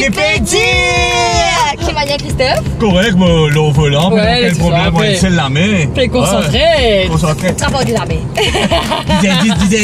Wikipédia Qui va bien, Christophe? Correct, mais là, au volant, Ouais, mais quel problème, on puis- est seul la main. T'es concentré. Concentré. Travail de la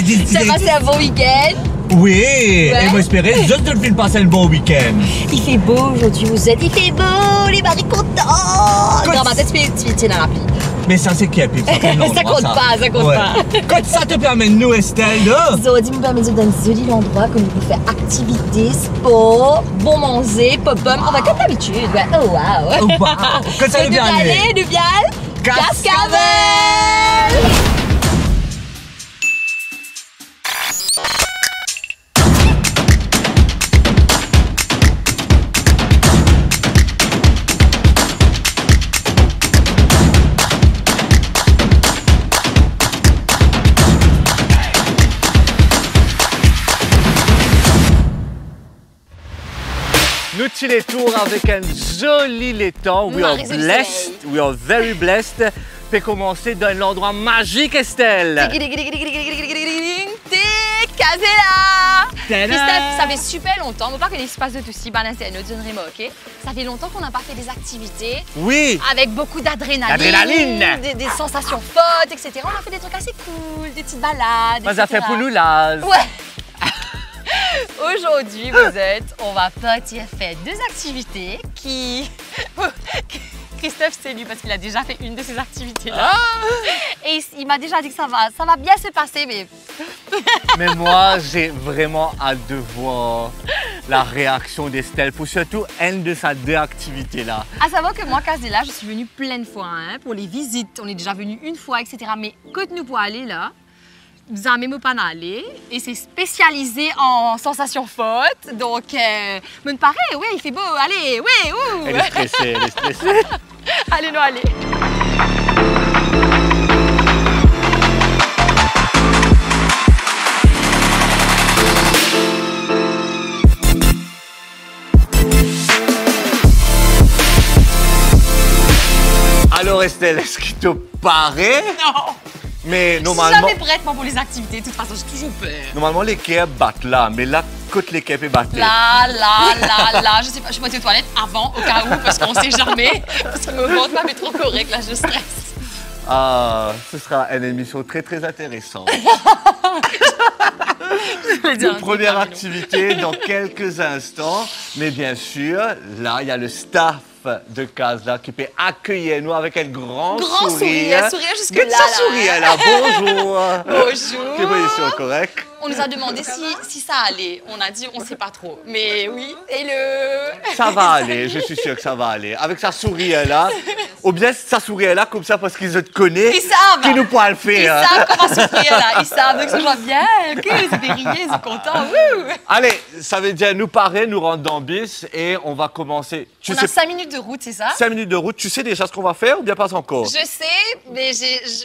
dis, T'as passé un bon week-end? Oui, et moi espérer juste de le passer un bon week-end. Il fait beau aujourd'hui, vous êtes. Il fait beau, les maris contents. Dans ma tête, tu tiens dans l'appli. Mais ça, c'est qui, puis ça compte pas, ça compte pas. Quand ça te permet de nous, Estelle, là? Zodi me permet d'un joli endroit comme vous faire activité, sport, bon manger, pop-up. On va comme d'habitude. Ouais. Oh, wow. Oh, wow. Que ça De nous bien aller. Les tours avec un joli laiton. We are blessed. We are very blessed. Fait commencer dans l'endroit magique, Estelle. Casella! Christophe, ça fait super longtemps, on pas que l'espace de Toussi, ben, c'est un autre Remo, ok? Ça fait longtemps qu'on n'a pas fait des activités Oui. avec beaucoup d'adrénaline, des, des sensations fortes, etc. On a fait des trucs assez cool, des petites balades, Mais ça etc. fait pour nous là. Ouais. Aujourd'hui, vous êtes, on va partir faire deux activités qui... Christophe, c'est lui parce qu'il a déjà fait une de ces activités-là. Ah! Et il m'a déjà dit que ça va, ça va bien se passer, mais Mais moi, j'ai vraiment hâte de voir la réaction d'Estelle pour surtout une de ces deux activités-là. À savoir que moi, Casella, je suis venue plein de fois hein, pour les visites. On est déjà venu une fois, etc. Mais quand nous pour aller là, pas aller et c'est spécialisé en sensations fortes. Donc, euh, me paraît, oui, il fait beau, allez, oui, ouh. Elle est stressée, elle est stressée. allez, nous, allez. Alors Estelle, est-ce qu'il te paraît Non, Mais je suis normalement, jamais prête moi, pour les activités. De toute façon, j'ai toujours peur. normalement les quais battent là, mais là, côté les quais battent. Là, là, là, là, je sais pas, je suis partie aux toilettes avant, au cas où, parce qu'on sait jamais. Parce que mon ventre m'avait trop correct, là, je stresse. Ah, ce sera une émission très très intéressante. Une Première activité dans quelques instants. Mais bien sûr, là, il y a le staff de Casa qui peut accueillir nous avec un grand, Grand sourire, sourire jusque Get là, là. sourire là, bonjour. Bonjour. Quelle position correcte On nous a demandé si, si ça allait. On a dit on sait pas trop. Mais oui, et le. Ça va aller, je suis sûr que ça va aller. Avec sa sourire là, ou bien sa sourire là comme ça parce qu'ils te connaissent, Ils savent. qui nous pourra le Ils faire. savent comment souffrir là. Ils savent que ça va bien. Ok, ils étaient riés, ils sont contents. Allez, ça veut dire nous parer, nous rendre dans bis et on va commencer. Tu On sais, a 5 minutes de route, c'est ça? 5 minutes de route, tu sais déjà ce qu'on va faire ou bien pas encore? Je sais, mais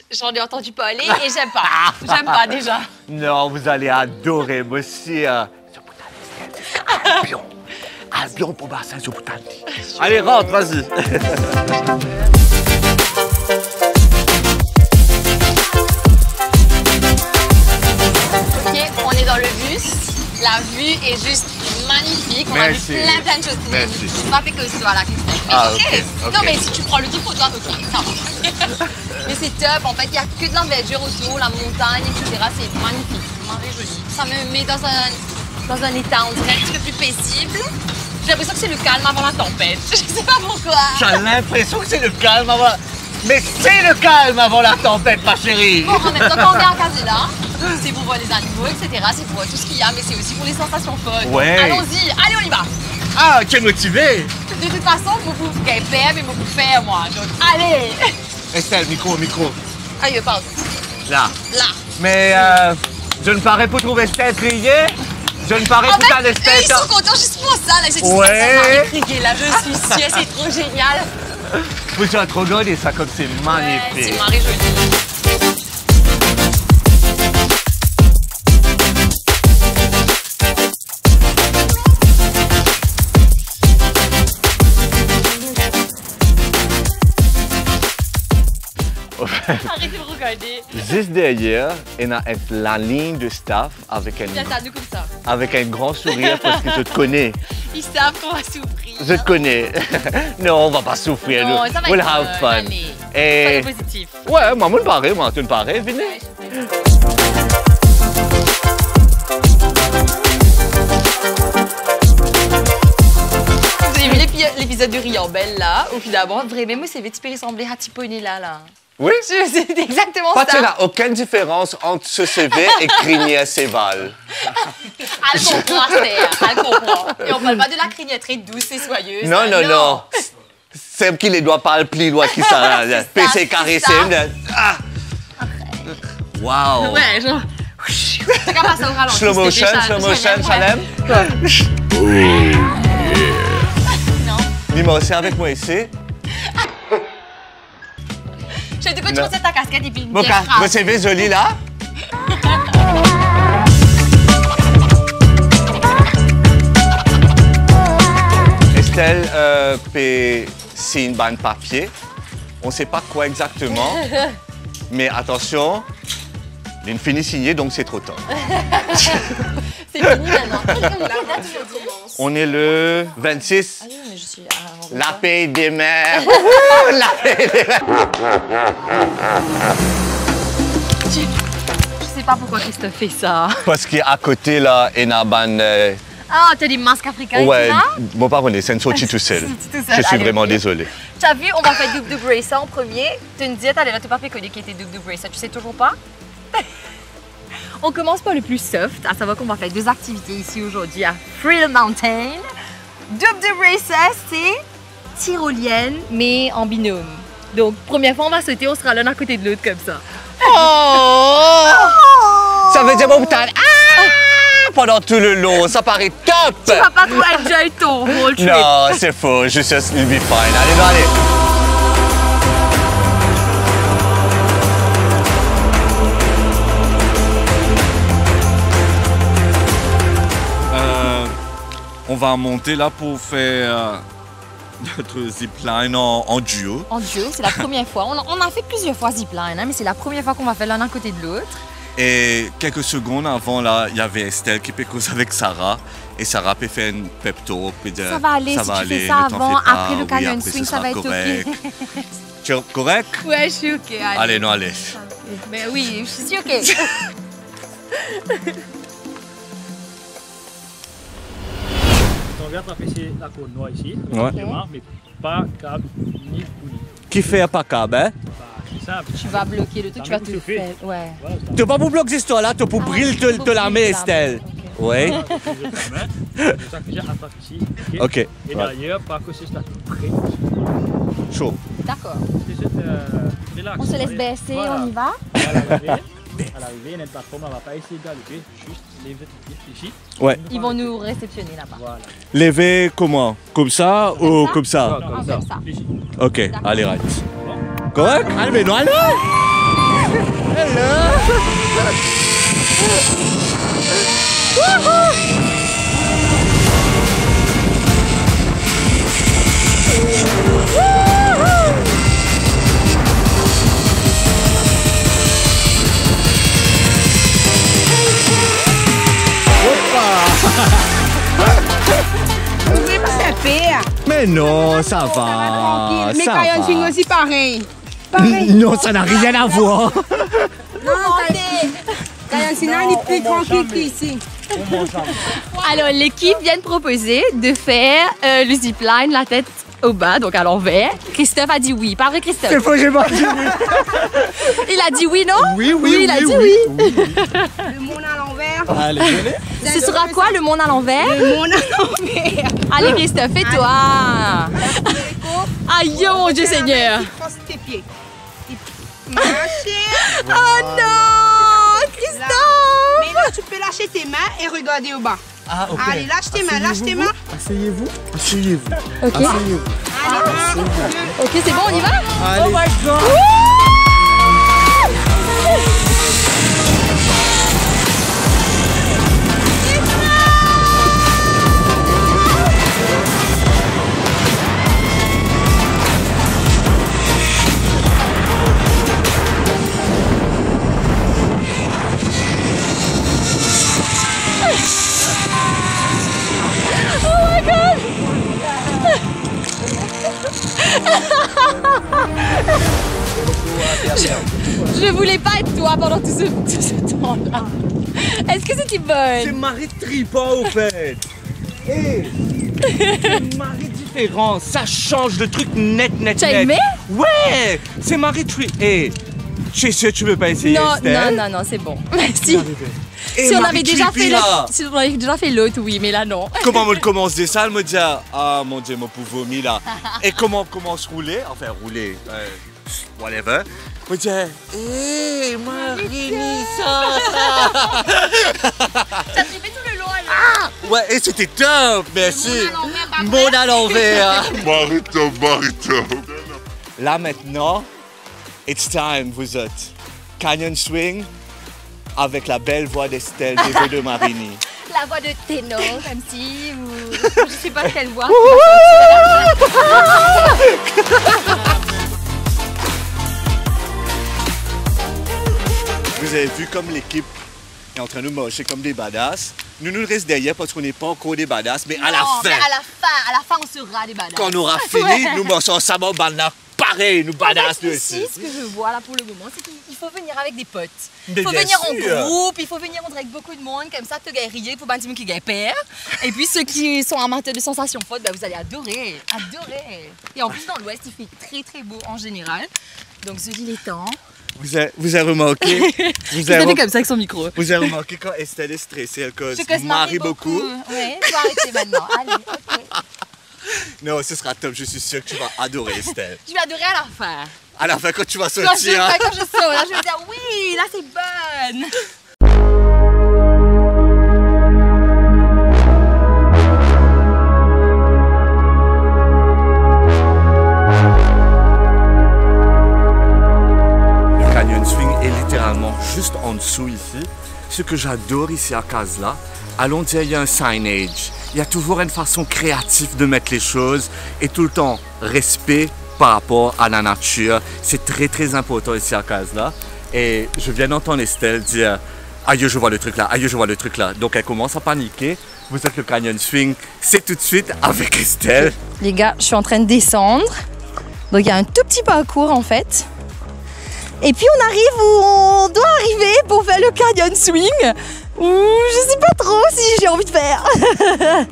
j'en ai entendu parler et j'aime pas. J'aime pas déjà. Non, vous allez adorer, monsieur. Albion. Albion pour bassin sur Boutanti. Allez, rentre, vas-y. Ok, on est dans le bus. La vue est juste magnifique. On Merci. a vu plein plein de choses. Merci. Je fais que toi là, Christophe. Ah. Non, mais si tu prends le truc pour toi, ok, ça va. mais c'est top. En fait, il n'y a que de l'envergure autour, la montagne, etc. C'est magnifique. Ça me met dans un, dans un état, on dirait, un petit peu plus paisible. J'ai l'impression que c'est le calme avant la tempête. Je sais pas pourquoi. J'ai l'impression que c'est le calme avant. Mais c'est le calme avant la tempête, ma chérie. Bon, en même temps, quand on vient à Casella, c'est pour voir les animaux, etc. C'est pour voir tout ce qu'il y a, mais c'est aussi pour les sensations fortes. Ouais. Allons-y, allez, on y va. Ah, tu es motivé. De toute façon, beaucoup père, mais beaucoup faire, moi. Donc, allez. Estelle, micro, micro. Aïe, pardon. Là. Là. Mais euh, je ne parais pas trouver Estelle triée. Je ne parais En pas Estelle. eux, ils sont contents juste pour ça. Là, j'ai dit, Ouais. intrigué, là. Je suis sûre, c'est trop génial. Vous êtes trop et ça comme c'est Ouais, magnifique. c'est. Arrêtez regarder. juste derrière, on a la ligne de staff avec un, t'as nous comme ça. avec un grand sourire parce que je te connais. Ils savent qu'on va souffrir. Je te connais. non, on va pas souffrir. Non, nous. ça va we'll être have fun, fun. allez. Et... Positif. Ouais, moi, moi, me paraît, moi, tu me parais, venez. Vous avez vu l'épi- l'épisode de Riambelle là, où finalement, vraiment, c'est vite peut ressembler à Tiponi là, là. Oui. C'est exactement Pas, tu ça. n'as aucune différence entre ce CV et Crinière Séval. Elle comprend, elle comprend. Et on parle pas de la crignetterie douce et soyeuse. Non, hein, non, non. C'est qui les doigts pas le pli, doigt qui ça. C'est PC c'est caressé. ça. là. Ah. Wow. Ouais, genre. C'est comme ça au ralenti. Slow motion, slow motion, ouais. Salem. Non. Dis-moi aussi avec moi ici. Je te dis que tu Non. pensais ta casquette et puis une bière. CV joli là. Estelle euh, paie signe ban papier. On ne sait pas quoi exactement. mais attention, il finit signé donc c'est trop tard. C'est fini maintenant. On est le 26. Ah oui, mais je suis. La paix des mères. Wouhou, La paix des mères. Je sais pas pourquoi Christophe fait ça. Parce qu'à côté là, il y a ban. euh, Ah, t'as des masques africains ouais, ça bon pardonnez, c'est une sortie tout seul. Je suis vraiment désolé. T'as vu, on va faire double double race en premier. Tu me disais, t'allais là, t'as pas fait connu qui était double double race. Tu sais toujours pas? On commence par le plus soft, à savoir qu'on va faire deux activités ici aujourd'hui à Freedom Mountain. Double double race, c'est tyrolienne, mais en binôme. Donc, première fois, on va sauter, on sera l'un à côté de l'autre comme ça. Oh Ça veut dire mon. Ah Pendant tout le long, ça paraît top Tu vas pas trop enjoy ton road trip. Non, c'est faux, je sais ce qu'il be fine. Allez, allez. Va monter là pour faire euh, notre zipline en, en duo. En duo, c'est la première fois. On a, on a fait plusieurs fois zipline, hein, mais c'est la première fois qu'on va faire l'un à côté de l'autre. Et quelques secondes avant, là, il y avait Estelle qui peut causer avec Sarah. Et Sarah peut faire une pep talk. Ça va aller, si tu aller, fais ça avant, pas, après le canyon swing, ça va être correct. ok. Tu es correct? Ouais, je suis ok. Allez, Allez, non, allez. Mais oui, je suis ok. On vient traverser la côte noire ici, Ouais. mais pas câble ni coulis. Qui fait pas câble, hein Bah, tu vas bloquer le truc, tu vas tout faire. Ouais. Voilà, Tu pas pour bloquer cette histoire-là, tu pour briller te, te la main, Estelle. Oui. ok? Et derrière, pas que c'est près. Chaud. D'accord. Euh. On se laisse baisser, voilà. on y va. Et À l'arrivée, à l'arrivée, notre plateforme, elle va pas essayer d'arriver, juste lever ici. Ouais. Ils vont nous réceptionner là-bas. Voilà. Lever comment? Comme ça ou comme ça Ah, comme comme ça. ça. Ici. Ok, allez, right. Correct Allez, mais non, allez Pas faire pire. Mais non, ça va. Mais va. aussi pareil. Pareil. Non, ça n'a rien à voir. Non, Caillon Swing il est plus tranquille qu'ici. Alors, l'équipe vient de proposer de faire euh, le zipline, la tête au bas, donc à l'envers. Christophe a dit oui. Pas vrai, Christophe faut que j'ai pas dit Il a dit oui, non? Oui, oui, il a oui, dit oui. oui. Le monde à l'envers. Allez, venez. Ce sera quoi, le monde à l'envers? Le monde à l'envers. Allez, Christophe, fais-toi. Aïe, oh mon Dieu Seigneur. Tes pieds. Oh non Christophe Mais là, tu peux lâcher tes mains et regarder au bas. Ah, ok. Allez, lâche tes mains, lâche tes mains. Asseyez-vous. Asseyez-vous. Ok, c'est bon, on y va? Allez. Oh my god. Je voulais pas être toi pendant tout ce, tout ce temps-là. Est-ce que c'était bonne? Marie Tripant au fait. Hé C'est Marie différent, ça change de truc net, net, Tu as net. aimé? Ouais C'est Marie Tri... Hé Tu es sûr tu veux pas essayer Non, non, Estelle? non, non, c'est bon. Merci. Eh, Si on avait déjà fait le- si on avait déjà fait l'autre, oui, mais là non. Comment on commence des ça, elle me dit Ah mon dieu, mon pauvre vomi là. Et comment on commence à rouler Enfin, rouler, whatever. Dit Hé, Marini, ça T'as trippé tout le long alors. Ouais, et c'était top, merci. l'envers, Monde à l'envers. Marito, Marito. Là maintenant, it's time, vous êtes. Canyon Swing avec la belle voix d'Estelle des de Marini. La voix de ténor, comme si, ou je sais pas quelle voix. Vous avez vu comme l'équipe est en train de marcher comme des badass. Nous nous restons derrière parce qu'on n'est pas encore des badass, mais à la fin, mais à la fin, à la fin, on sera des badass. quand on aura fini, nous marchons ensemble, badass, pareil, nous En badass fait, nous aussi. ce que je vois là pour le moment, c'est qu'il faut venir avec des potes. Il faut venir sûr. en groupe, il faut venir avec beaucoup de monde, comme ça, te guerrier pour pas dire qui père. Et puis ceux qui sont amateurs de sensations fortes, bah, vous allez adorer, adorer. Et en plus, dans l'Ouest, il fait très très beau en général. Donc, ce qu'il est temps. Vous avez, vous avez remarqué, vous avez, comme ça avec son micro. vous avez remarqué quand Estelle est stressée, elle cause Je Marie beaucoup. Oui, tu vas arrêter maintenant. Allez, ok. Non, ce sera top, je suis sûr que tu vas adorer Estelle. Je vais adorer à la fin. À la fin, quand tu vas Quand je, sortir, hein. quand je sors, là, je vais dire oui, là c'est bonne. dessous ici. Ce que j'adore ici à Casla, allons dire il y a un signage. Il y a toujours une façon créative de mettre les choses et tout le temps respect par rapport à la nature. C'est très très important ici à Casla. Et je viens d'entendre Estelle dire Aïe, je vois le truc là, aïe, je vois le truc là. Donc elle commence à paniquer. Vous êtes le Canyon Swing, c'est tout de suite avec Estelle. Les gars, je suis en train de descendre. Donc il y a un tout petit parcours en fait. Et puis on arrive où on doit arriver pour faire le canyon swing. Ouh, je sais pas trop si j'ai envie de faire.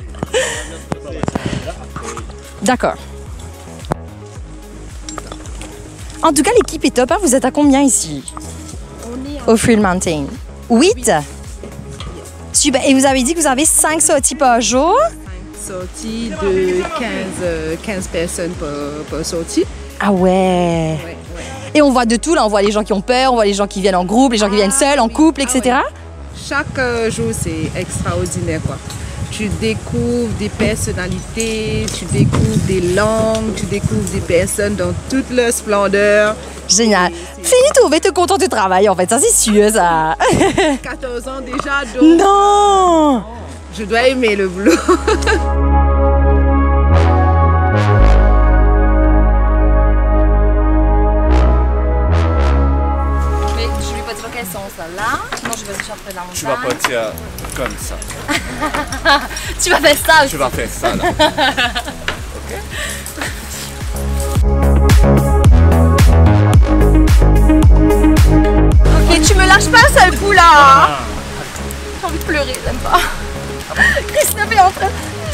D'accord. En tout cas, l'équipe est top. hein. Vous êtes à combien ici? Au Frill Mountain 8 Super. Et vous avez dit que vous avez 5 sorties par jour? Sortie de 15, euh, 15 personnes par, par sortie. Ah. Ouais, ouais. Et on voit de tout là, on voit les gens qui ont peur, on voit les gens qui viennent en groupe, les gens qui viennent seuls, en couple, Ah etc. Chaque euh, jour, c'est extraordinaire. Quoi. Tu découvres des personnalités, tu découvres des langues, tu découvres des personnes dans toute leur splendeur. Génial. Fini trouver, te content de travail en fait, ça c'est sûr ça. 14 ans déjà, donc non je dois aimer le boulot. Tu vas partir comme ça. Tu vas faire ça aussi. Tu vas faire ça là. Ok, tu me lâches pas un seul coup là. J'ai envie de pleurer, j'aime pas. Christophe est en train.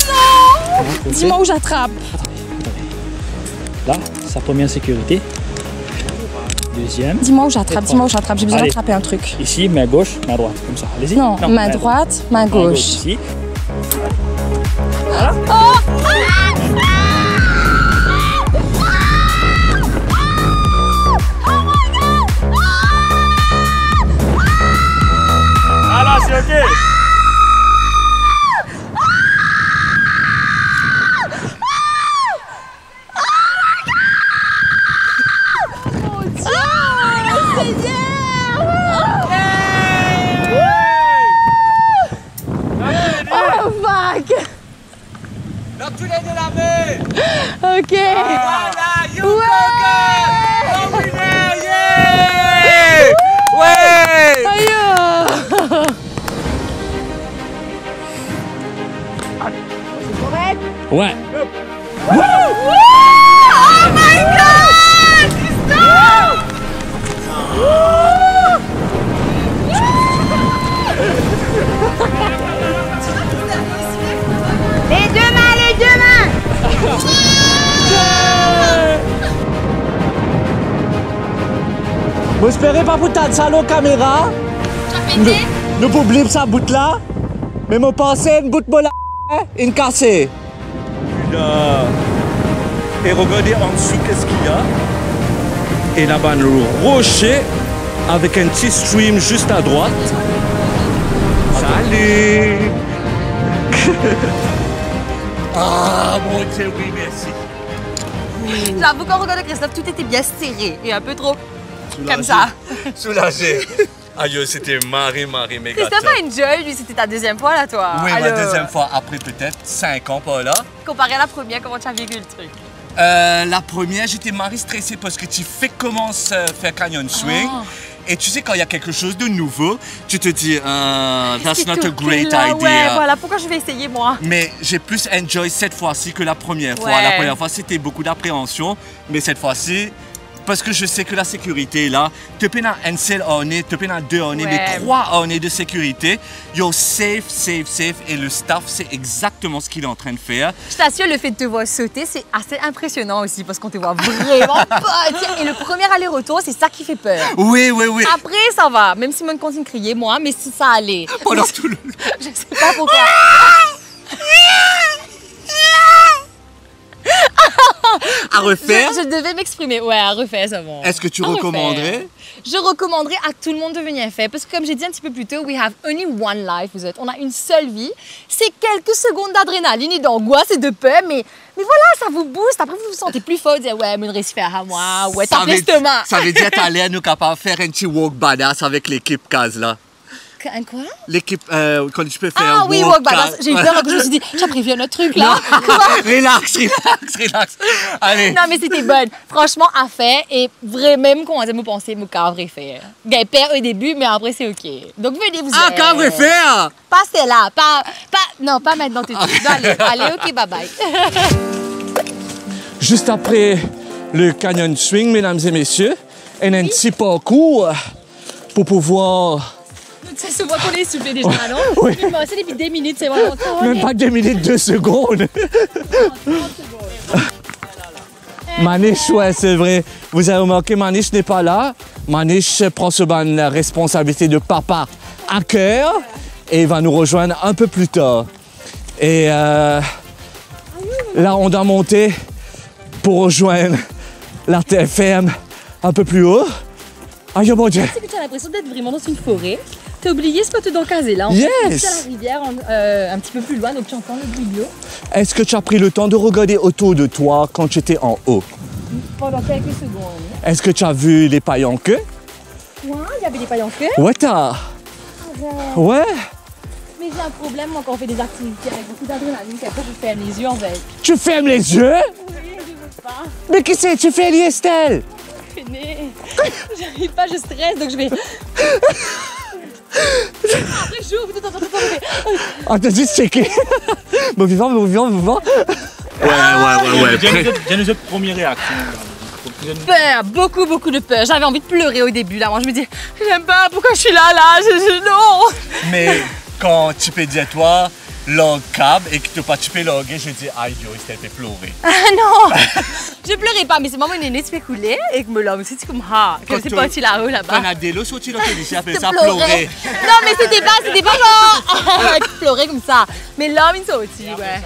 Non Dis-moi où j'attrape. Là, sa première sécurité. Deuxième. Dis-moi où j'attrape, dis-moi où j'attrape. J'ai besoin d'attraper un truc. Ici, main gauche, main droite. Comme ça. Allez-y. Non, main droite, main Main gauche. Ici. Caméra Tu as pété Nous oublier sa bout là Mais me pensez une bout de la une cassée. Et regardez en dessous qu'est-ce qu'il y a? Et là-bas un rocher avec un petit stream juste à droite. Salut Ah mon dieu oui merci. J'avoue, quand on regardait Christophe, tout était bien serré et un peu trop comme ça. Soulagé. Aïe, c'était marré, marré, méga Christophe top. a enjoy, lui, c'était ta deuxième fois là, toi. Oui, ma Alors, deuxième fois, après peut-être 5 ans par là. Comparé à la première, comment tu as vécu le truc? Euh, la première, j'étais marré stressé parce que tu fais commence à faire canyon swing. Ah. Et tu sais, quand il y a quelque chose de nouveau, tu te dis, euh, that's not a great là? idea. Ouais, voilà, pourquoi je vais essayer moi? Mais j'ai plus enjoy cette fois-ci que la première fois. La première fois, c'était beaucoup d'appréhension. Mais cette fois-ci, parce que je sais que la sécurité est là, tu peux un seul orné, tu peux deux ornés, Ouais. mais trois ornés de sécurité. You're safe, safe, safe. Et le staff sait exactement ce qu'il est en train de faire. Je t'assure, le fait de te voir sauter, c'est assez impressionnant aussi parce qu'on te voit vraiment pas. tiens. Et le premier aller-retour, c'est ça qui fait peur. Oui, oui, oui. Après, ça va. Même si Simone continue de crier, moi, mais si ça allait. Pendant tout le... Je sais pas pourquoi. À refaire Je, je devais m'exprimer. Ouais, à refaire, ça va. Est-ce que tu À refaire. recommanderais Je recommanderais à tout le monde de venir faire. Parce que comme j'ai dit un petit peu plus tôt, we have only one life, vous êtes. On a une seule vie. C'est quelques secondes d'adrénaline et d'angoisse et de peur, mais, mais voilà, ça vous booste. Après, vous vous sentez plus fort. Vous dites, ouais, mais faire à moi. Ouais, Ça tape veut- l'estomac. Ça veut dire t'allais nous capable de faire un petit walk badass avec l'équipe Kaz là. Un quoi L'équipe, euh, quand tu peux faire Ah un oui, walk. Kaz- J'ai eu peur quand je me suis dit, j'ai prévu un autre truc là. relax, relax, relax. Allez. Non, mais c'était bonne. Franchement, à faire. Et vraiment, même quand on a me penser, mon cadre est fait. Gars, peur au début, mais après, c'est OK. Donc, venez vous Ah, aider. qu'à vrai faire Pas celle-là. Pas, pas, non, pas maintenant tout de suite. Non, allez, allez, OK, bye bye. Juste après le canyon swing, mesdames et messieurs, et un petit parcours pour pouvoir, Ça se voit qu'on est soufflé déjà, non Oui. C'est depuis des minutes, c'est vraiment ça. même pas deux minutes, deux secondes. Maniche, ouais, c'est vrai. Vous avez remarqué, Maniche n'est pas là. Maniche prend ce ban la responsabilité de papa à cœur et il va nous rejoindre un peu plus tard. Et euh, là, on doit monter pour rejoindre la TFM un peu plus haut. Aïe, oh mon Dieu. C'est que tu as l'impression d'être vraiment dans une forêt? T'as oublié ce spot dans Casé, en Yes. Tu as la rivière en- euh, un petit peu plus loin, donc tu entends le bruit de l'eau. Est-ce que tu as pris le temps de regarder autour de toi quand tu étais en haut? Pendant quelques secondes. Est-ce que tu as vu les pailles en queue? Ouais, il y avait des pailles en queue. Ouais, t'as. Ouais. Mais j'ai un problème, moi, quand on fait des activités avec beaucoup d'adrénaline, qu'après, je ferme les yeux, en fait. Tu fermes les yeux? Oui, je veux pas. Mais qu'est-ce que tu fais, Estelle? J'arrive pas, je stresse, donc je vais... Après, j'ouvre. Ah, t'as juste checké. Bon vivant, bon vivant, bon vivant. Ouais, ouais, ouais, J'ai une autre- j'ai une autre première réaction. Peur, beaucoup, beaucoup de peur. J'avais envie de pleurer au début, là. Moi, je me dis, j'aime pas, pourquoi je suis là, là je, je- Non Mais quand tu peux dire toi, log cab et que tu pas tu peux loguer, je dis aïe yo, Estelle fait pleurer. Ah non Je pleurais pas, mais c'est maman une couler et que me l'a aussi dit comme, ah, que c'est tu- parti là-haut, là-bas. Quand on a des lots sortis dans le lycée, appelle Je ça pleurer. Non, mais c'était pas, c'était pas genre, pleurer comme ça. Mais l'homme, il aussi, ouais.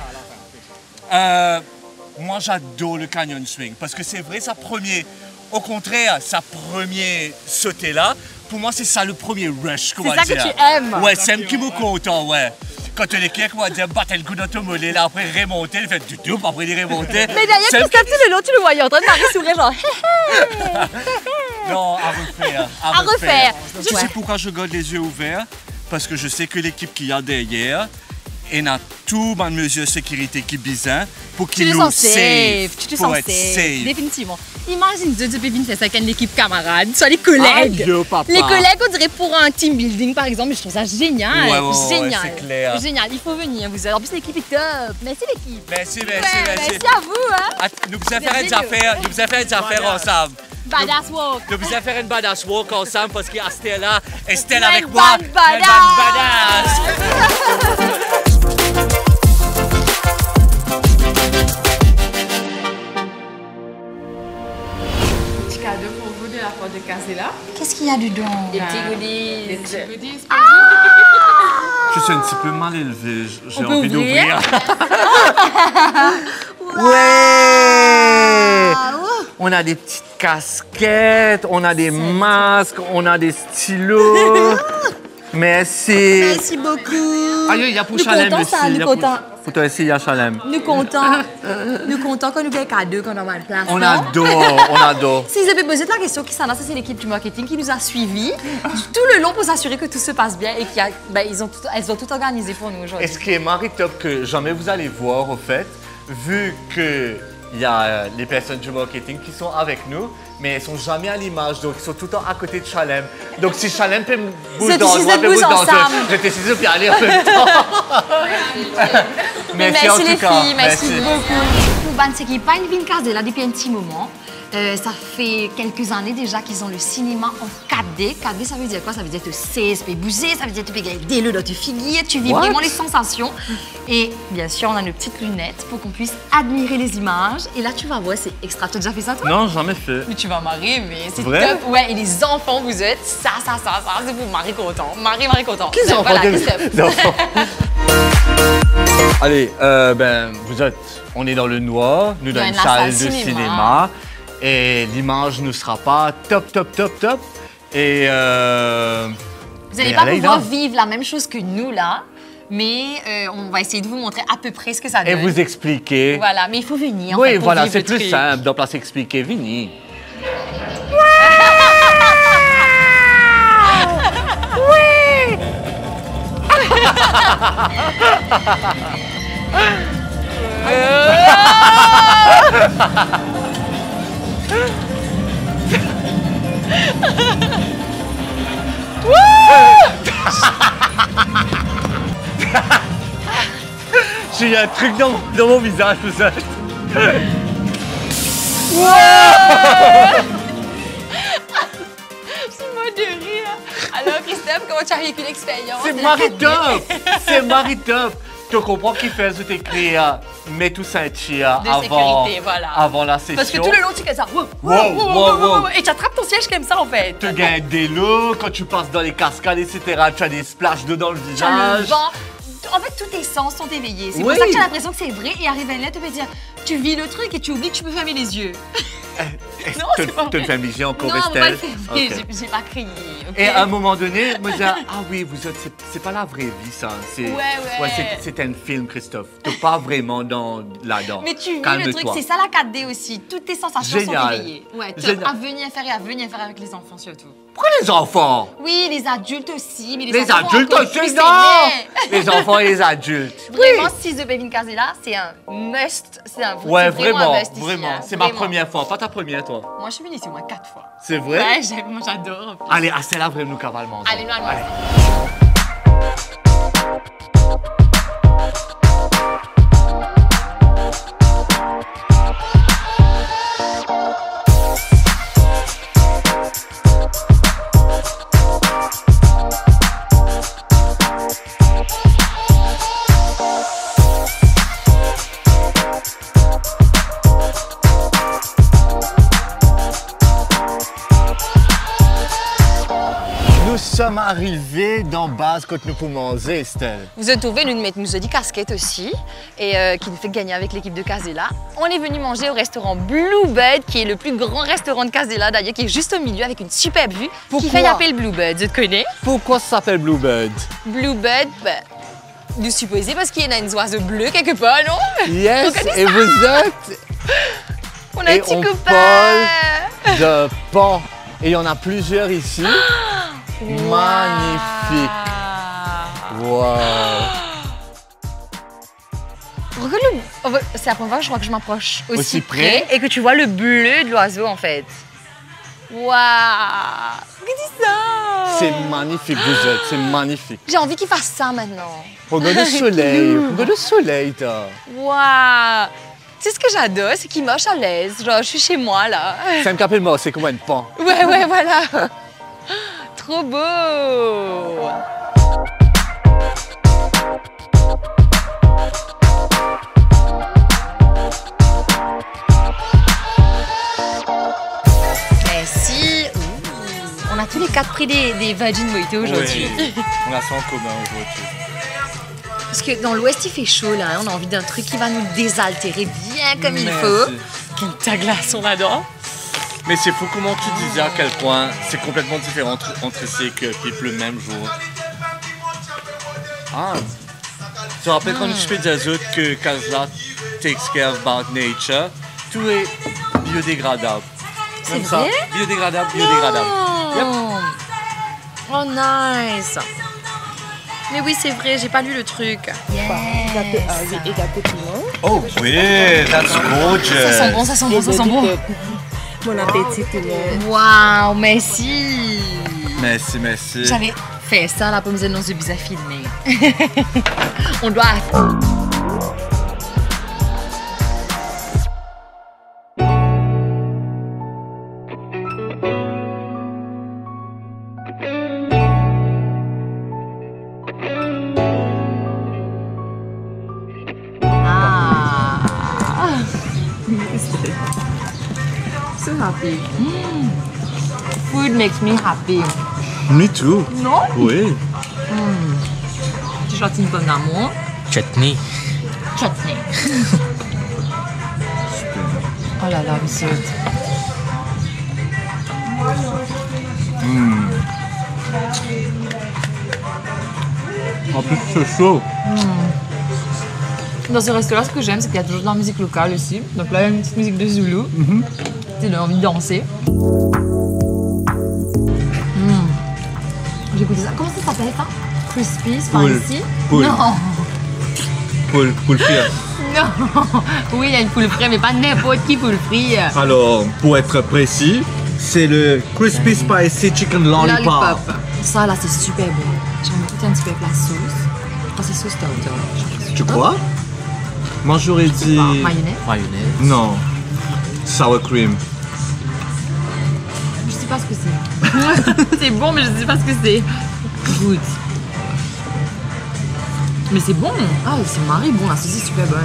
Euh, moi j'adore le canyon swing parce que c'est vrai, sa premier, au contraire, sa premier sauter là, pour moi c'est ça le premier rush qu'on C'est va ça que dire. tu aimes. Ouais, c'est un peu content, ouais. Quand tu les quelqu'un va dire battre le dans mollet, là après remonter, il fait du tout, après il remonter. Mais un Christophe, tout le long, tu le voyais en train de marrer sourire, genre, Non, à refaire. À, À refaire. Tu Ouais. sais pourquoi je garde les yeux ouverts Parce que je sais que l'équipe qui y a derrière, elle a tout ma mesure de sécurité qui besoin pour tu te nous sens safe, tu te pour sens être safe. safe. Définitivement. Imagine deux deux pépines faire ça avec une équipe camarade, soit les collègues. Papa. Les collègues, on dirait pour un team building par exemple, je trouve ça génial. Ouais, ouais, ouais, génial. c'est clair. Génial, il faut venir, vous êtes. En plus, l'équipe est top. Merci l'équipe. Merci, Ouais, merci, merci. merci à vous, hein. Ah, Nous vous faire des Merci, affaires, nous vous faire ensemble. Badass walk. Nous vous faire une badass walk ensemble parce qu'il y a Estelle là, Estelle avec une moi. une badass. badass. Casella. Qu'est-ce qu'il y a dedans Des petits goodies. Des petits goodies. Je suis un petit peu mal élevé. J'ai envie ouvrir d'ouvrir. ouais On a des petites casquettes, on a des masques, on a des stylos. Merci. Merci beaucoup. Aïe, il y a pour. Pour- toi y a Chalem. Nous comptons, nous comptons qu'on nous gagne cadeau quand on a une place. On adore, on adore. Si vous avez besoin de la question qui s'en a, c'est l'équipe du marketing qui nous a suivis tout le long pour s'assurer que tout se passe bien et qu'ils ben, ils ont tout, elles ont tout organisé pour nous aujourd'hui. ce qui est marrant top que jamais vous allez voir, au fait, vu que il y a les personnes du marketing qui sont avec nous, mais elles sont jamais à l'image, donc ils sont tout le temps à côté de Chalem. Donc si Chalem peut me bouger êtes dans bouger tous dans ensemble. Je vais décider puis aller en même temps. Merci, en tout les cas. filles, merci, beaucoup. Pour Ban, c'est qu'ils pas une ville là depuis un petit moment. Euh, ça fait quelques années déjà qu'ils ont le cinéma en 4D. 4D, ça veut dire quoi? Ça veut dire que tu sais, tu peux bouger, ça veut dire que tu peux gagner des dans tes figuier, tu vis What? vraiment les sensations. Et bien sûr, on a nos petites lunettes pour qu'on puisse admirer les images. Et là, tu vas voir, c'est extra. Tu as déjà fait ça, toi? Non, jamais fait. Mais tu vas marrer, mais c'est top. Ouais, et les enfants, vous êtes ça, ça, ça, ça, c'est pour Marie content. Marie, Marie content. Quels Ben, enfants? voilà, enfants? Allez, euh, ben, vous êtes, on est dans le noir, nous dans une la salle salle de cinéma. cinéma, et l'image ne sera pas top, top, top, top. Et euh, Vous n'allez pas pouvoir donc. vivre la même chose que nous, là. Mais euh, on va essayer de vous montrer à peu près ce que ça et donne. vous expliquer. Voilà, mais il faut venir. en oui, fait, pour voilà, c'est plus truc. simple. Dans place expliquer, Vini. J'ai un truc dans, dans mon visage, tout ça. C'est mort de rire. Alors, Christophe, comment tu as vécu l'expérience? C'est Maritop! C'est Maritop! Tu comprends qu'il fait tout écrire, mais tout ça De avant, voilà. avant la session. Parce que tout le long, tu fais ça. Wow, Wow, wow, wow. Et tu attrapes ton siège comme ça, en fait. Tu gagnes des lots, quand tu passes dans les cascades, etc., tu as des splashes d'eau dans le visage. vent. En fait, tous tes sens sont éveillés. C'est Oui. pour ça que tu as l'impression que c'est vrai. Et arrivé là, tu peux dire, tu vis le truc et tu oublies que tu peux fermer les yeux. Non, Tu c'est pas vrai. fais vision encore, non, on va Estelle? le fermer. Ok. J'ai- J'ai pas crié. Et à un moment donné, moi, je disais, ah oui, vous êtes, c'est- pas la vraie vie, ça. C'est, Ouais, ouais. c'est, c'est un film, Christophe. T'es pas vraiment dans, là-dedans. Mais tu vis le truc, c'est ça la 4D aussi. Toutes tes sensations Génial. sont éveillées. Ouais. Génial. À venir faire et à venir faire avec les enfants surtout. Pourquoi les enfants? Oui, les adultes aussi, mais les, Les enfants adultes aussi, non! Les enfants et les adultes. Vraiment, si The Baby Casella, c'est un must. C'est un Ouais, c'est vraiment, un must ici, vraiment. hein. C'est ma Vraiment. première fois, pas ta première, toi. Moi, je suis venue ici au moins quatre fois. C'est vrai? Ouais, j'adore. Allez, assez là, vraiment, nous cavalement. Allez, nous allons. Sommes arrivés dans base quand nous pouvons manger, Estelle. Vous avez trouvé une nous a dit casquette aussi, et euh, qui nous fait gagner avec l'équipe de Casella. On est venu manger au restaurant Bluebird, qui est le plus grand restaurant de Casella d'ailleurs, qui est juste au milieu avec une superbe vue, qui Pourquoi fait appeler le Bluebird. Je te connais Pourquoi ça s'appelle Bluebird? Bluebird, ben, nous supposer parce qu'il y a une oiseau bleu quelque part, non? Yes, et vous êtes? On a Et un petit on copain de pan. Et il y en a plusieurs ici. Magnifique. Wow. Regarde le... C'est la première fois que je crois que je m'approche aussi, Aussi près, près et que tu vois le bleu de l'oiseau en fait. Waouh que ça C'est magnifique, vous êtes. C'est magnifique. J'ai envie qu'il fasse ça maintenant. Regarde le soleil. Regarde le soleil, toi. Waouh Tu sais ce que j'adore, c'est qu'il marche à l'aise. Genre, je suis chez moi là. C'est un capel mort, c'est comme un pan. Ouais, ouais, voilà. Trop beau. Merci. Ouh. quatre prix des, des Virgin Mojito aujourd'hui. Oui, on a ça en commun aujourd'hui. Parce que dans l'Ouest, il fait chaud là. On a envie d'un truc qui va nous désaltérer bien comme il faut. Quinta glace, on adore. Mais c'est fou comment tu disais à quel point c'est complètement différent entre, entre ici et Cup le même jour. Ah, tu te rappelles quand je fais des autres que Kazla takes care about nature, tout est biodégradable. C'est Comme ça, vrai? biodégradable, biodégradable. Oh. oh, nice. Mais oui, c'est vrai, j'ai pas lu le truc. Gâteau piment. Oh, oui, that's gorgeous. Ça sent bon, ça sent bon, ça sent bon. Bon appétit tout le monde. Waouh, merci. Merci, merci. J'avais fait ça, la pomme de non à filmer. On doit. Happy. Food makes me happy. Me too. Non? Oui. Tu choisis une pomme d'amour. Chutney. Chutney. oh là là, monsieur. En plus, c'est chaud. Dans ce resto-là, ce que j'aime, c'est qu'il y a toujours de la musique locale aussi. Donc là, il y a une petite musique de Zulu. Tu as envie de danser. Mm. J'ai goûté ça. Comment ça s'appelle ça? Crispy, spicy? Poule. Non, Poule, poule frire. non. Oui, il y a une poule frite, mais pas n'importe qui poule frite. Alors, pour être précis, c'est le Crispy Spicy Chicken Lollipop. Ça, là, c'est super bon. J'ai envie de goûter un petit peu avec la sauce. Oh, c'est sauce tartare. Tu crois? Moi, j'aurais dit... Mayonnaise? Mayonnaise. Non. Sour cream. Je sais pas ce que c'est. c'est bon, mais je sais pas ce que c'est. Good. Mais c'est bon. Ah, c'est marré bon. La sauce est super bonne.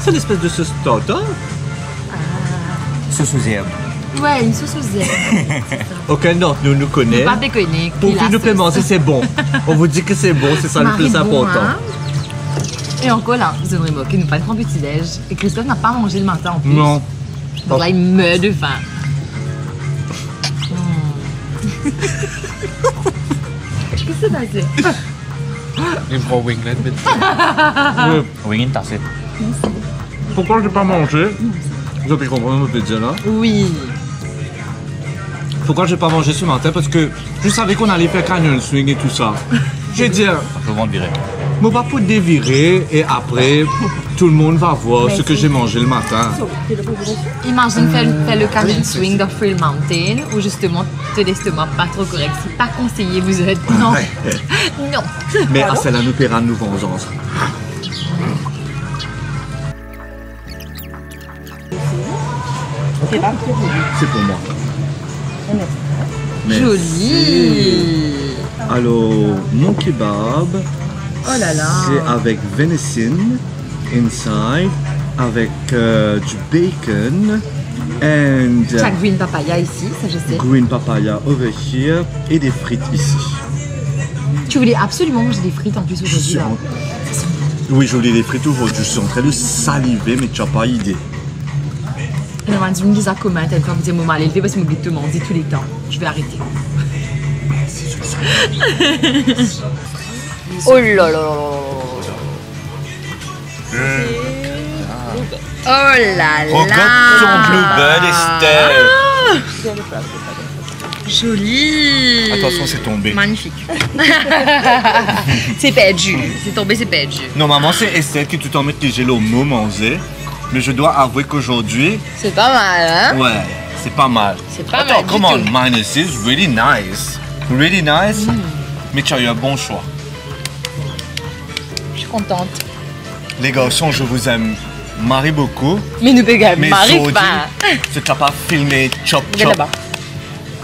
C'est une espèce de sauce tartare Sauce aux herbes. Ouais, une sauce aux herbes. Aucun d'entre nous nous connaît. pas déconner. Pour la nous manger, c'est bon. On vous dit que c'est bon, c'est ça le plus bon, important. hein. Et encore là, vous aurez moqué, nous pas de petit déj. Et Christophe n'a pas mangé le matin en plus. Non. Donc là, il meurt de faim. Qu'est-ce qui s'est passé? Il me prend winglet vite. Winglet tassé. Pourquoi j'ai pas mangé? Vous avez compris notre pizza là Oui. Pourquoi j'ai pas mangé ce matin Parce que je savais qu'on allait faire Canyon Swing et tout ça. J'ai dit, Je vais virer. on va pour dévirer et après, tout le monde va voir ce que j'ai mangé le matin. Imagine faire, le canyon swing dans Frill Mountain où justement l'estomac pas trop correct. C'est pas conseillé, vous êtes. Non. non. Mais à celle-là, nous paiera nous vengeance. C'est pour moi. Merci. Joli. Alors, mon kebab, Oh là là. c'est avec venison inside, avec euh, du bacon and Chaque green papaya ici, ça je sais. green papaya over here et des frites ici. Tu voulais absolument manger des frites en plus aujourd'hui là. en- Oui, je voulais des frites aujourd'hui. Je suis en train de saliver, mais tu n'as pas idée. On m'a dit, me à comment t'as quand vous mon mal élevé parce que m'oublie de te manger tous les temps. Je vais arrêter. oh là là là là. Oh là Regarde ton là bluebird, Estelle. Joli Attention, c'est tombé. Magnifique. c'est perdu. C'est tombé, c'est perdu. Normalement, c'est Estelle qui tout en met que j'ai le mot manger. Mais je dois avouer qu'aujourd'hui, C'est pas mal, hein? Ouais, c'est pas mal. C'est pas Attends, mal come on, minus is really nice. Really nice? Mais tu as eu un bon choix. Je suis contente. Les garçons, je vous aime. Marie beaucoup. Mais nous m'arrive Saudi, pas. tu n'as pas filmé chop chop. là-bas.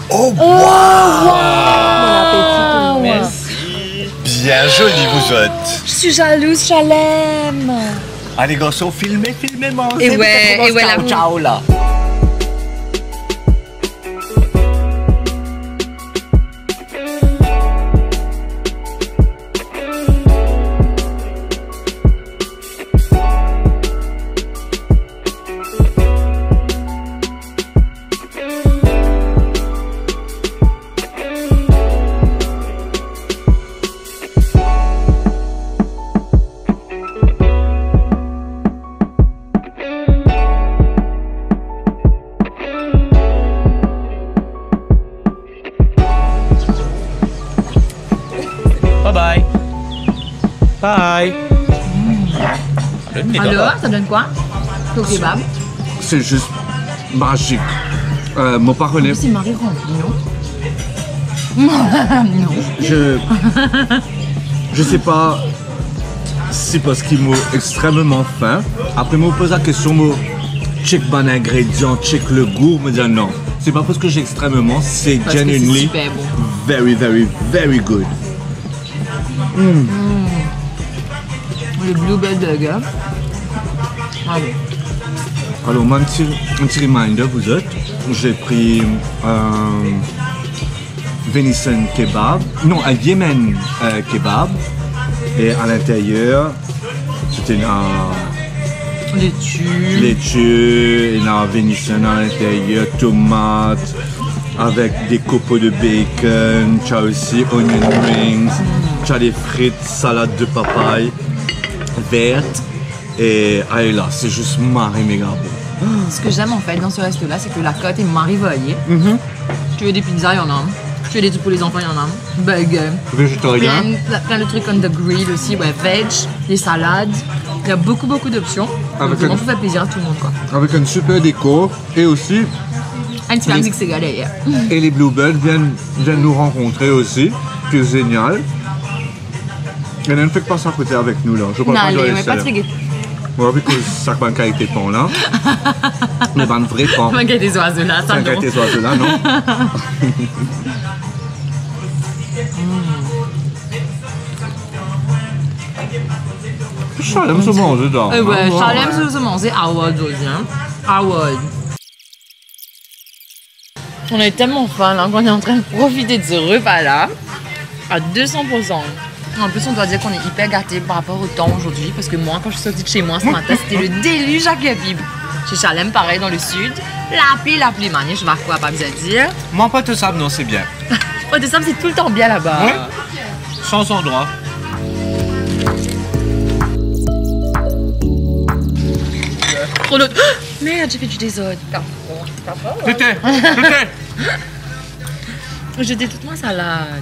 Oh, Ah, ouais. bien joli vous êtes. Je suis jalouse, je l'aime. Allez garçons, filmez, filmez, mangez. Et ouais, et ouais, la- ciao, ciao là. Donne quoi? Au kebab. C'est juste magique. Euh, mon partenaire, C'est Marie non? Non. je. Je sais pas si parce qu'il m'a extrêmement faim. Après, me pose la question, moi, check bon ingrédient, check le goût, me dit non. C'est pas parce que j'ai extrêmement, c'est genuinely bon. very, very, very good. Le Bluebell Burger. Alors, moi, un petit, un petit reminder, vous êtes. J'ai pris un venison kebab, non, un Yemen euh, kebab. Et à l'intérieur, c'était un Laitue. laitue, il y a un venison à l'intérieur, tomates, avec des copeaux de bacon, tu as aussi onion rings, tu as des frites, salade de papaye verte. Et allez là, c'est juste marré méga bon. Ce que j'aime en fait dans ce resto-là, c'est que la côte est marivoyée. Tu veux des pizzas, il y en a. Tu veux des trucs pour les enfants, il y en a. Burger. Végétarien Plein, plein de trucs on the grill aussi, ouais, veg, des salades. Il y a beaucoup, beaucoup d'options. Avec Donc, vraiment, un- faut faire plaisir à tout le monde, quoi. avec une super déco et aussi Un petit musique, c'est galère. et les Bluebirds viennent, viennent nous rencontrer aussi, qui est génial. Et ne fait pas ça à côté avec nous là. Je Non, crois pas allez, pas de. Ouais, que ça pas qualité de pain là. Mais ben vrai pain. Manque des oiseaux là, ça non? qualité oiseaux là, non? Chalem se mange dedans. Euh, ouais, hein, Charlem se manger Howard aussi, hein. Howard. On est tellement faim là qu'on est en train de profiter de ce repas là à 200%. En plus, on doit dire qu'on est hyper gâtés par rapport au temps aujourd'hui parce que moi, quand je suis sortie de chez moi ce matin, c'était le déluge à Gabib. Chez Chalem, pareil, dans le sud. La pluie, la pluie, manière, je marque quoi, pas besoin de dire. Moi, pas de sable, non, c'est bien. Oh, de ça, c'est tout le temps bien là-bas. Ouais. Sans endroit. Trop l'autre. Oh, merde, j'ai fait du désordre. C'était, c'était. Jeter toute ma salade.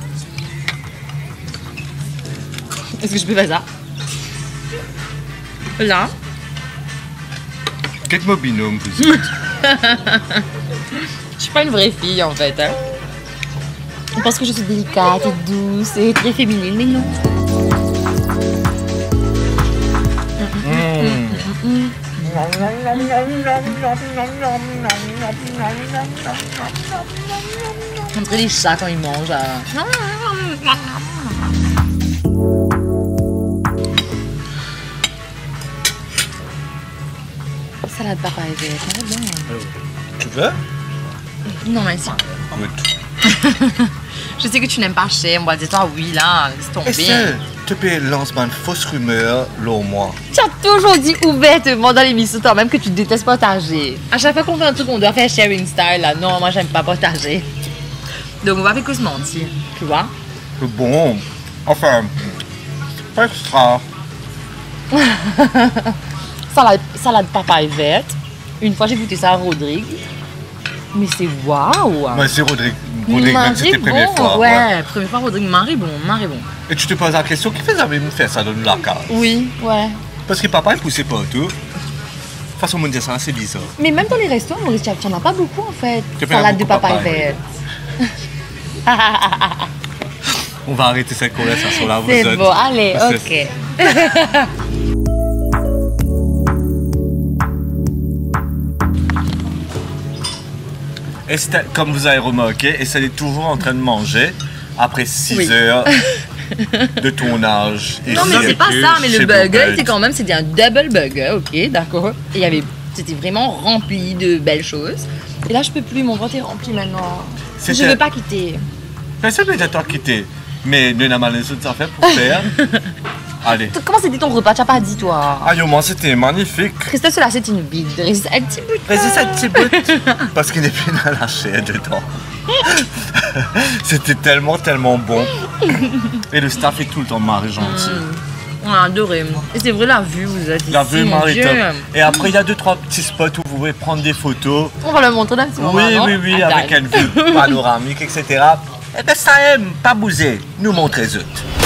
Est-ce que je peux faire ça Là Quel mon binôme, vous êtes. Je suis pas une vraie fille en fait. Hein. On pense que je suis délicate et douce et très féminine, mais non. Entre les chats quand ils mangent. euh. Salade va bien. Tu veux? Non, merci. Good. Je sais que tu n'aimes pas cher, on va dire toi oui là, laisse tomber. Estelle, tu peux lancer une fausse rumeur, là, au moins. Tu as toujours dit ouvertement dans l'émission toi-même que tu détestes partager. À chaque fois qu'on fait un truc, on doit faire sharing style là. Non, moi j'aime pas partager. Donc on va se mentir, tu vois? Bon, enfin, pas extra. Salade, salade papaye verte. Une fois j'ai goûté ça à Rodrigue. Mais c'est waouh! Moi, c'est Rodrigue. Rodrigue, même si c'était la première bon, fois. ouais. ouais. Première fois Rodrigue, Marie bon, bon. Et tu te poses la question, qui faisait même faire ça dans la case Oui, ouais. Parce que papa, il poussait partout. De toute façon, on me dit ça, c'est bizarre. Mais même dans les restaurants, Maurice, tu n'en as pas beaucoup en fait. Salade de papaye papaye. verte. On va arrêter cette conversation là, vous C'est bon, allez, ok. Estelle, comme vous avez remarqué, Estelle est toujours en train de manger après 6 Oui. heures de tournage. Non, mais c'est pas ça, mais le burger, c'est quand même, c'était un double burger, ok, d'accord. Et il y avait, c'était vraiment rempli de belles choses. Et là, je peux plus, mon ventre est rempli maintenant. Je C'était- veux pas quitter. Personne ne toi quitter. Mais nous n'avons pas les autres affaires pour faire. Allez. Comment c'était ton repas? Tu as pas dit, toi? Ah, yo, moi, c'était magnifique. Christophe, cela, c'est une bide. Résiste un petit bout. Vas-y, ça petit bout. Parce qu'il n'est plus la chair dedans. C'était tellement, tellement bon. Et le staff est tout le temps marré gentil. On a adoré. Et c'est vrai, la vue, vous êtes La ici, vue top. Et après, il y a deux, trois petits spots où vous pouvez prendre des photos. On va le montrer dans un petit moment. Oui, oui, oui, Attends. avec une vue panoramique, etc. Eh ben, ça aime, pas bouger. Nous montrer les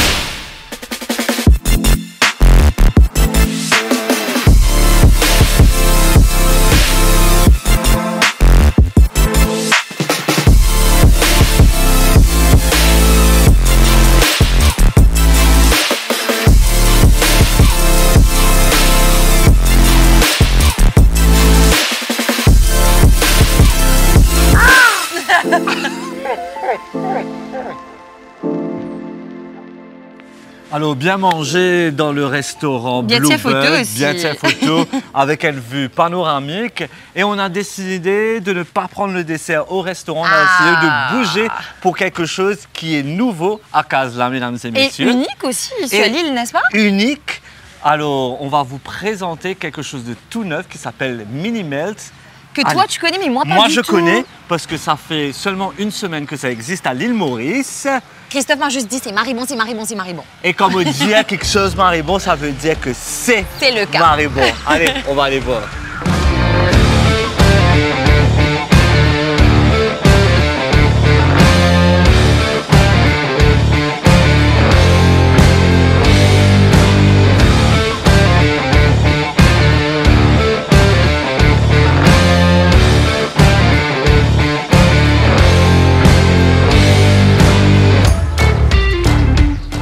Alors, bien manger dans le restaurant Bien Bluebird, photo aussi. bien tiens photo, avec une vue panoramique. Et on a décidé de ne pas prendre le dessert au restaurant, on a Ah. essayé de bouger pour quelque chose qui est nouveau à Casla, mesdames et Et messieurs. unique aussi sur Et- l'île, n'est-ce pas? Unique. Alors, on va vous présenter quelque chose de tout neuf qui s'appelle Mini Melt. Que toi, Allez. tu connais, mais moi, pas Moi, du je tout. connais parce que ça fait seulement une semaine que ça existe à l'île Maurice. Christophe m'a juste dit, c'est Maribon, c'est Maribon, c'est Maribon. Et quand on dit quelque chose Maribon, ça veut dire que c'est C'est le cas. Maribon. Allez, on va aller voir.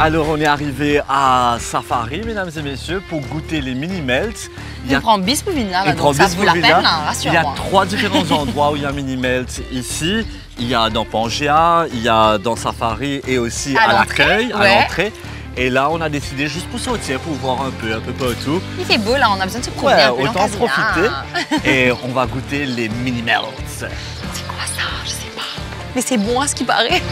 Alors, on est arrivé à Safari, mesdames et messieurs, pour goûter les mini melts. Il y On a prend Bispouvina, là, Il prend donc ça vaut la Bispovina. peine, hein, Il y a trois différents endroits où il y a mini melt ici. Il y a dans Pangea, il y a dans Safari et aussi À à, l'entrée, l'accueil, à ouais. l'entrée. Et là, on a décidé juste pour sortir, pour voir un peu, un peu partout. Il fait beau, là, on a besoin de se promener Ouais, un peu autant profiter. Et on va goûter les mini melts. C'est quoi ça? Je sais pas. Mais c'est bon à ce qui paraît.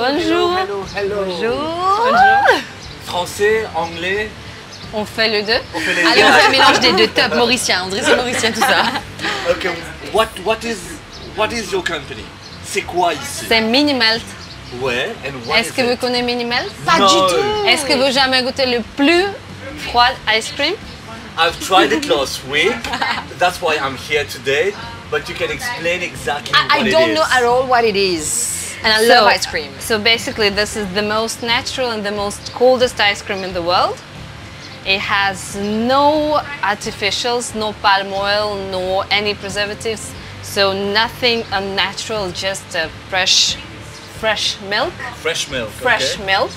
Bonjour. Bonjour. Français, anglais. On fait le deux On fait les Allez, deux. on fait un mélange des deux. Top mauricien. On dirait que c'est mauricien tout ça. Ok, what, what, is, what is your company? C'est quoi ici? C'est mini melt. Ouais, and what Est-ce que it? vous connaissez mini melt Pas du No. tout. Est-ce que vous jamais goûté le plus froid ice cream? I've tried it last week. That's why I'm here today. But you can explain exactly I, what I it don't is. know at all what it is. And I So- love ice cream. So basically, this is the most natural and the most coldest ice cream in the world. It has no artificials, no palm oil, no any preservatives. So nothing unnatural, just uh, fresh, fresh milk, Fresh milk. fresh okay? milk,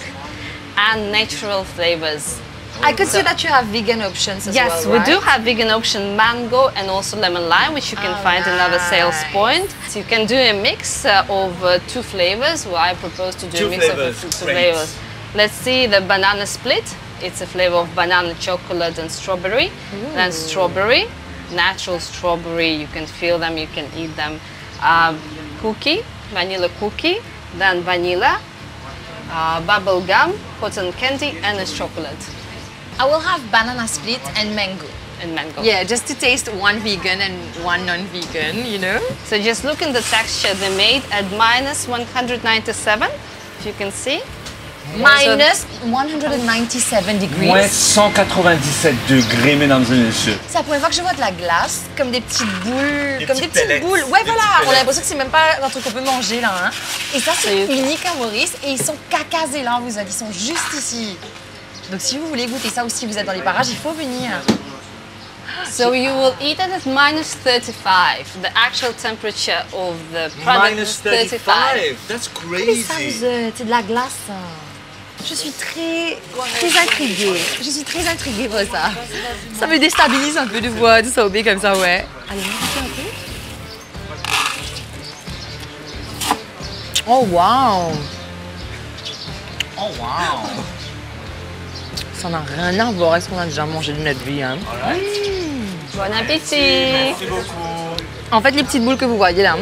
and natural flavors. I could see that you have vegan options as yes, well, we do have vegan option mango and also lemon lime, which you can Oh, find another sales point. So you can do a mix uh, of uh, two flavors. Well, I propose to do Two a mix flavors, of two great. flavors. Let's see the banana split. It's a flavor of banana, chocolate, and strawberry. Then strawberry, natural strawberry. You can feel them, you can eat them. Um, cookie, vanilla cookie. Then vanilla, uh, bubble gum, cotton candy, and a chocolate I will have banana split and mango. and mango. Yeah, just to taste one vegan and one non-vegan, you know? So just look in the texture they made at minus 197, if you can see. Minus 197 degrees. Moins 197 degrés, mesdames et messieurs. C'est la première fois que je vois de la glace, comme des petites boules, Des comme petites des petites pellets. boules. Ouais, Des voilà, on a l'impression que c'est même pas un truc qu'on peut manger là. Hein. Et ça, c'est unique à Maurice et ils sont cacasés là, vous êtes, ils sont juste ici. Donc si vous voulez goûter ça aussi, vous êtes dans les parages, il faut venir. So you will eat it at minus 35. The actual temperature of the product Minus is 35. 35. That's ça, crazy. c'est de la glace. ça. Je suis très, très intriguée. Je suis très intriguée par ça. Ça me déstabilise un peu de voir du saubé comme ça, ouais. Allez, un peu. Oh, wow! Oh, wow. Ça n'a rien à voir avec ce qu'on a déjà mangé de notre vie. Hein? Bon appétit. Merci beaucoup. En fait, les petites boules que vous voyez là,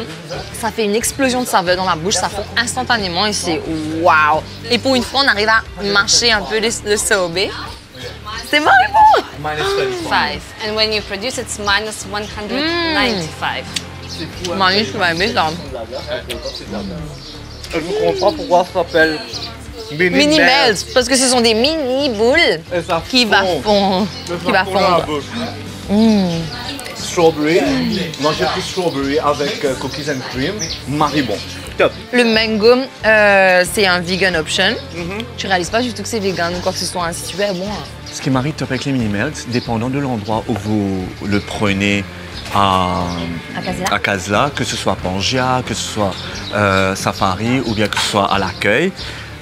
ça fait une explosion de saveur dans la bouche, ça fond instantanément et c'est waouh! Et pour une fois, on arrive à mâcher un peu le, le sorbet. C'est vraiment bon! Minus 35. Five. And when you produce, it's minus 195. Manu, tu vas aimer ça. Je ne comprends pas pourquoi ça s'appelle Mini, Mini Melt. melts, parce que ce sont des mini boules qui va fond. fondre. Qui va bouche. Strawberry. Moi, j'ai pris strawberry avec euh, cookies and cream. Maribon. Top. Le mango, euh, c'est un vegan option. Tu réalises pas du tout que c'est vegan ou quoi que ce soit. hein. C'est super bon. hein. Ce qui m'arrive top avec les mini melts, dépendant de l'endroit où vous le prenez à, À Casla. que ce soit Pangea, que ce soit euh, Safari ou bien que ce soit à l'accueil,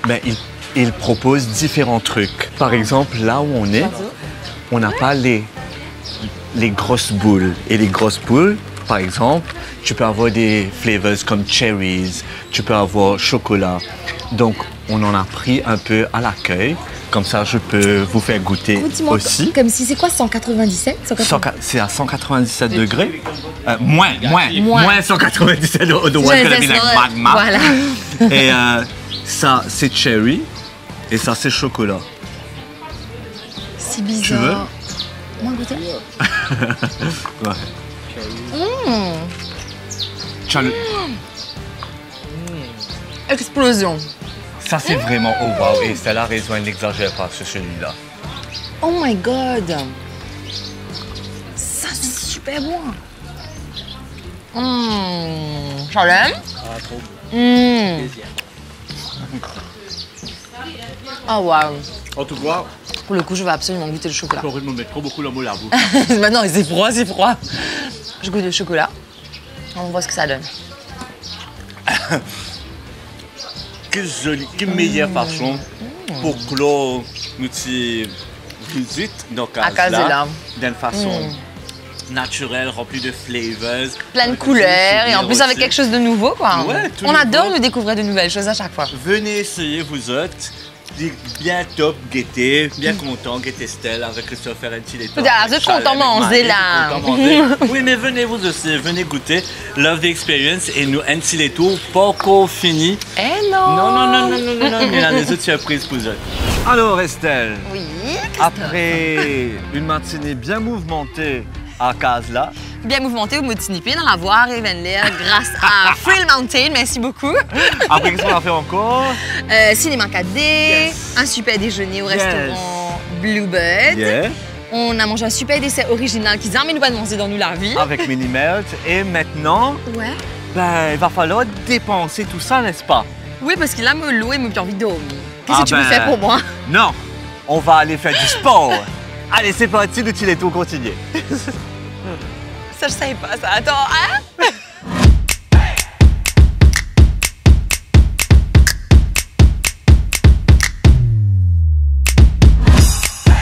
ben, il, il propose différents trucs. Par exemple, là où on est, on n'a pas les, les grosses boules. Et les grosses boules, par exemple, tu peux avoir des flavors comme cherries, tu peux avoir chocolat. Donc, on en a pris un peu à l'accueil. Comme ça, je peux vous faire goûter aussi. Comme si c'est quoi 197 180 100 C'est à 197 degrés. Euh, moins, moins, Moins. moins 197 de, de Je one gonna laisse be like le- magma. Voilà. Et euh, ça, c'est cherry. Et ça, c'est chocolat. C'est Tu veux bizarre. Moi, goûter Ouais. Mmh. Le- Explosion. Ça, c'est vraiment oh wow. Et Stella a raison, elle n'exagère pas sur celui-là. Oh my god. Ça, c'est super bon. Mmh. Charlène Ah, trop bon. Mmh. Oh wow. En tout cas, Pour le coup, je vais absolument goûter le chocolat. envie de me mettre trop beaucoup la moule à bouche. Maintenant, c'est froid, c'est froid. Je goûte le chocolat. On voit ce que ça donne. Quelle jolie, quelle meilleure façon pour clore notre visite dans Casella. d'une façon naturelle, remplie de flavors. Plein de Avec couleurs et en plus avec quelque chose de nouveau, quoi. Ouais, On adore nous découvrir de nouvelles choses à chaque fois. Venez essayer, vous autres. Bien top, guetter, bien content, guetter Stella avec Christopher et Tilly. Vous êtes content manger, là. Oui, mais venez vous aussi, venez goûter. Love the experience et nous, un et tout, pas encore fini. Eh non Non, non, non, non, non, non, non, mais là, des autres surprises pour vous autres. Alors, Estelle, Oui, après une matinée bien mouvementée à Casla, bien mouvementé ou motinipé dans la voie Ravenlair grâce à Frill Mountain, merci beaucoup. après qu'est-ce qu'on a fait encore? Euh, cinéma 4D, un super déjeuner au Yes. restaurant Bluebird. Yeah, On a mangé un super dessert original qui jamais nous va manger dans nous la vie. avec Mini Melt. Et maintenant, Ouais. ben, il va falloir dépenser tout ça, n'est-ce pas? Oui, parce qu'il a me l'eau et me envie de dormir. Qu'est-ce Ah que tu veux ben. faire pour moi? Non, on va aller faire du sport. Allez, c'est parti, le Tiletto continue. Ça, je savais pas ça. Attends, hein?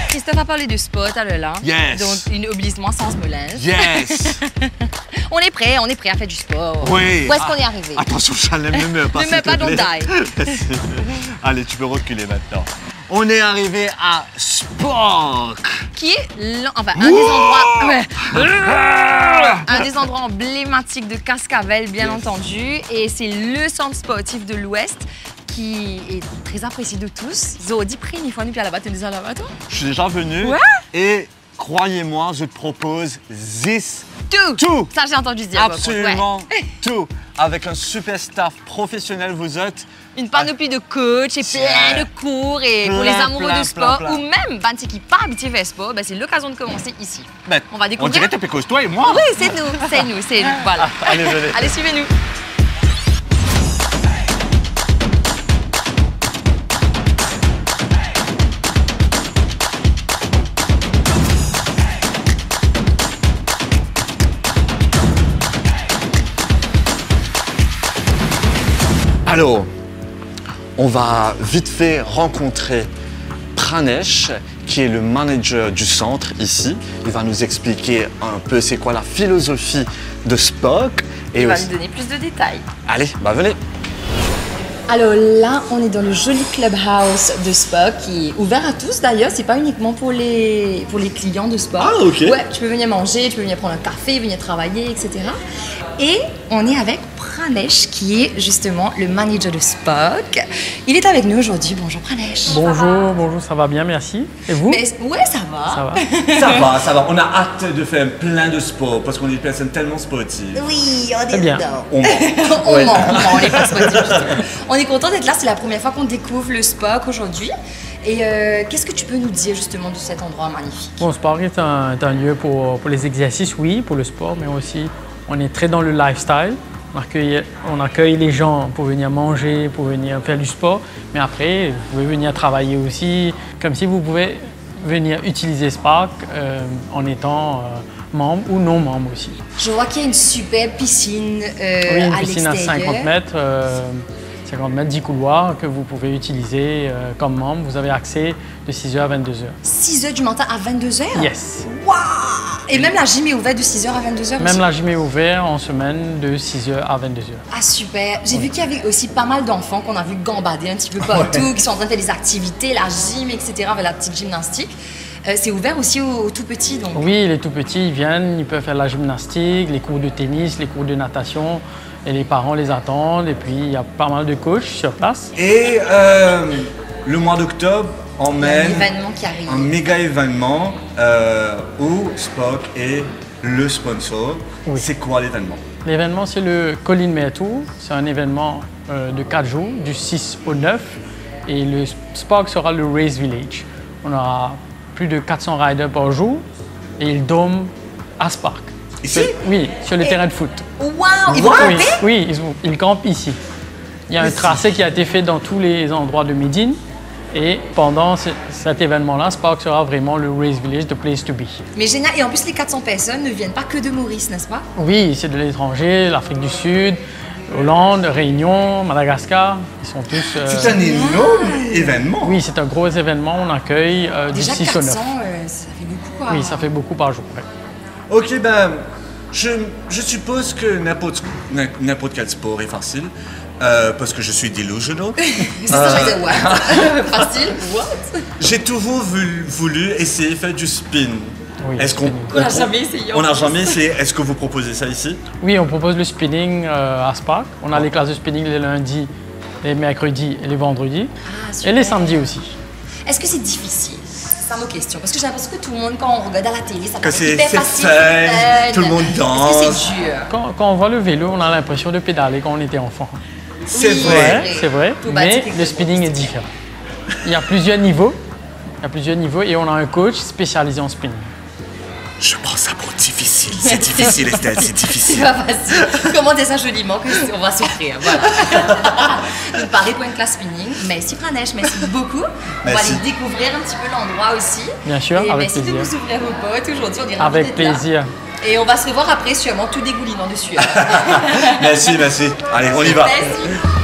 Christophe a parlé du spot à là. Yes. Donc, une obéissement sans melange. Yes On est prêt, on est prêt à faire du sport. Oui. Où est-ce Ah, qu'on est arrivé? Attention, Chalem, ne meurs pas. Ne te pas dans plaît. die. Allez, tu peux reculer maintenant. On est arrivé à Spock. Qui est enfin, un des endroits. ouais. un des endroits emblématiques de Cascavel, bien entendu. Et c'est le centre sportif de l'Ouest qui est très apprécié de tous. Zodi pris une fois nous puis à la bas tu déjà là-bas toi? Je suis déjà venu. Ouais. Et croyez-moi, je te propose this Tout. Tout. Ça j'ai entendu dire. ouais. absolument tout. Avec un super staff professionnel, vous êtes. Une panoplie de coachs et plein de cours et pour les amoureux plein, de sport plein, ou même ben, qui pas habitués vers sport, ben, c'est l'occasion de commencer ici. Ben, On va On découvrir. dirait que t'es toi et moi. Oui, c'est nous, c'est nous, c'est nous. Voilà. Allez, venez. Allez, suivez-nous. Alors, on va vite fait rencontrer Pranesh, qui est le manager du centre ici. Il va nous expliquer un peu c'est quoi la philosophie de Spock. Et Il va aussi- nous donner plus de détails. Allez, bah venez. Alors là, on est dans le joli clubhouse de Spock qui est ouvert à tous d'ailleurs. C'est pas uniquement pour les, pour les clients de Spock. Ah, ok. Ouais, tu peux venir manger, tu peux venir prendre un café, venir travailler, etc. Et on est avec Pranesh qui est justement le manager de Spock. Il est avec nous aujourd'hui. Bonjour Pranesh. Bonjour, bonjour, ça va bien, merci. Et vous Mais, ouais, ça va. Ça va Ça va, ça va. On a hâte de faire plein de sport parce qu'on est des personnes tellement sportives. Oui, on est Très bien. dedans. On ment. on Ouais. ment, on ment, on est pas sportifs. On est content d'être là, c'est la première fois qu'on découvre le Spock aujourd'hui. Et euh, qu'est-ce que tu peux nous dire justement de cet endroit magnifique? Bon, Sport est un, est un lieu pour, pour les exercices, oui, pour le sport, mais aussi on est très dans le lifestyle. On accueille, on accueille les gens pour venir manger, pour venir faire du sport, mais après, vous pouvez venir travailler aussi, comme si vous pouvez venir utiliser Spark euh, en étant euh, membre ou non membre aussi. Je vois qu'il y a une superbe piscine euh, oui, une à piscine à l'extérieur. 50 mètres, 50 mètres, 10 couloirs que vous pouvez utiliser euh, comme membre. Vous avez accès de 6h à 22h. 6 h du matin à 22 h Yes. Waouh Et même la gym est ouverte de 6h à 22h Même la gym est ouverte en semaine de 6h à 22h. Ah super. J'ai vu qu'il y avait aussi pas mal d'enfants qu'on a vu gambader un petit peu partout, qui sont en train de faire des activités, la gym, etc. avec la petite gymnastique. Euh, c'est ouvert aussi aux, aux tout petits donc? Oui, les tout petits, ils viennent, ils peuvent faire la gymnastique, les cours de tennis, les cours de natation. Et les parents les attendent. Et puis, il y a pas mal de coachs sur place. Et euh, le mois d'octobre, on Il y a un mène événement qui arrive. un méga événement euh, où Spock est le sponsor. Oui. C'est quoi l'événement? L'événement, c'est le Colin Mayor Tour. C'est un événement euh, de 4 jours, du 6 au 9. Et le Spark sera le Race Village. On aura plus de 400 riders par jour. Et ils dorment à Spark. Ici Oui, sur le terrain de foot. Waouh, ils vont Oui, camper oui, ils, vont- ils campent ici. Il y a un tracé qui a été fait dans tous les endroits de Médine. Et pendant ce- cet événement-là, Spark sera vraiment le Race Village, the place to be. Mais génial. Et en plus, les 400 personnes ne viennent pas que de Maurice, n'est-ce pas? Oui, c'est de l'étranger, l'Afrique du Sud, Hollande, Réunion, Madagascar. Ils sont tous. euh, C'est un énorme événement. Oui, c'est un gros événement. On accueille euh, du Déjà 6 au 9. 400, euh, ça fait beaucoup quoi. Oui, ça fait beaucoup par jour. ouais. Ok, ben, je, je suppose que n'importe n'importe quel sport est facile. euh, parce que je suis delusional. C'est ça, je disais, what? Facile What? J'ai toujours voulu, voulu essayer de faire du spin. Oui, Est-ce qu'on On n'a jamais essayé. On n'a jamais essayé. Est-ce que vous proposez ça ici? Oui, on propose le spinning euh, à Spark. On a les classes de spinning les lundis, les mercredis et les vendredis. Ah, et les samedis aussi. Est-ce que c'est difficile ça ma question. Parce que j'ai l'impression que tout le monde, quand on regarde à la télé, ça Que c'est facile. fun, c'est tout le monde danse. que c'est dur Quand, quand on voit le vélo, on a l'impression de pédaler quand on était enfant. C'est Oui. vrai. C'est vrai, Tout bâti, mais le spinning est différent. Il y a plusieurs niveaux. Il y a plusieurs niveaux et on a un coach spécialisé en spinning. Je pense ça pour difficile. C'est difficile, Estelle, c'est C'est difficile. pas facile. Commandez ça joliment que c'est- on va souffrir. Voilà. Donc, Paris pour une classe spinning. Merci Pranesh, merci beaucoup. On va aller découvrir un petit peu l'endroit aussi. Bien sûr, Et avec merci plaisir. de vous ouvrir vos potes aujourd'hui. On est Avec là. plaisir. Et on va se revoir après, sûrement tout dégoulinant de sueur. Merci, merci. Allez, on y va. Merci.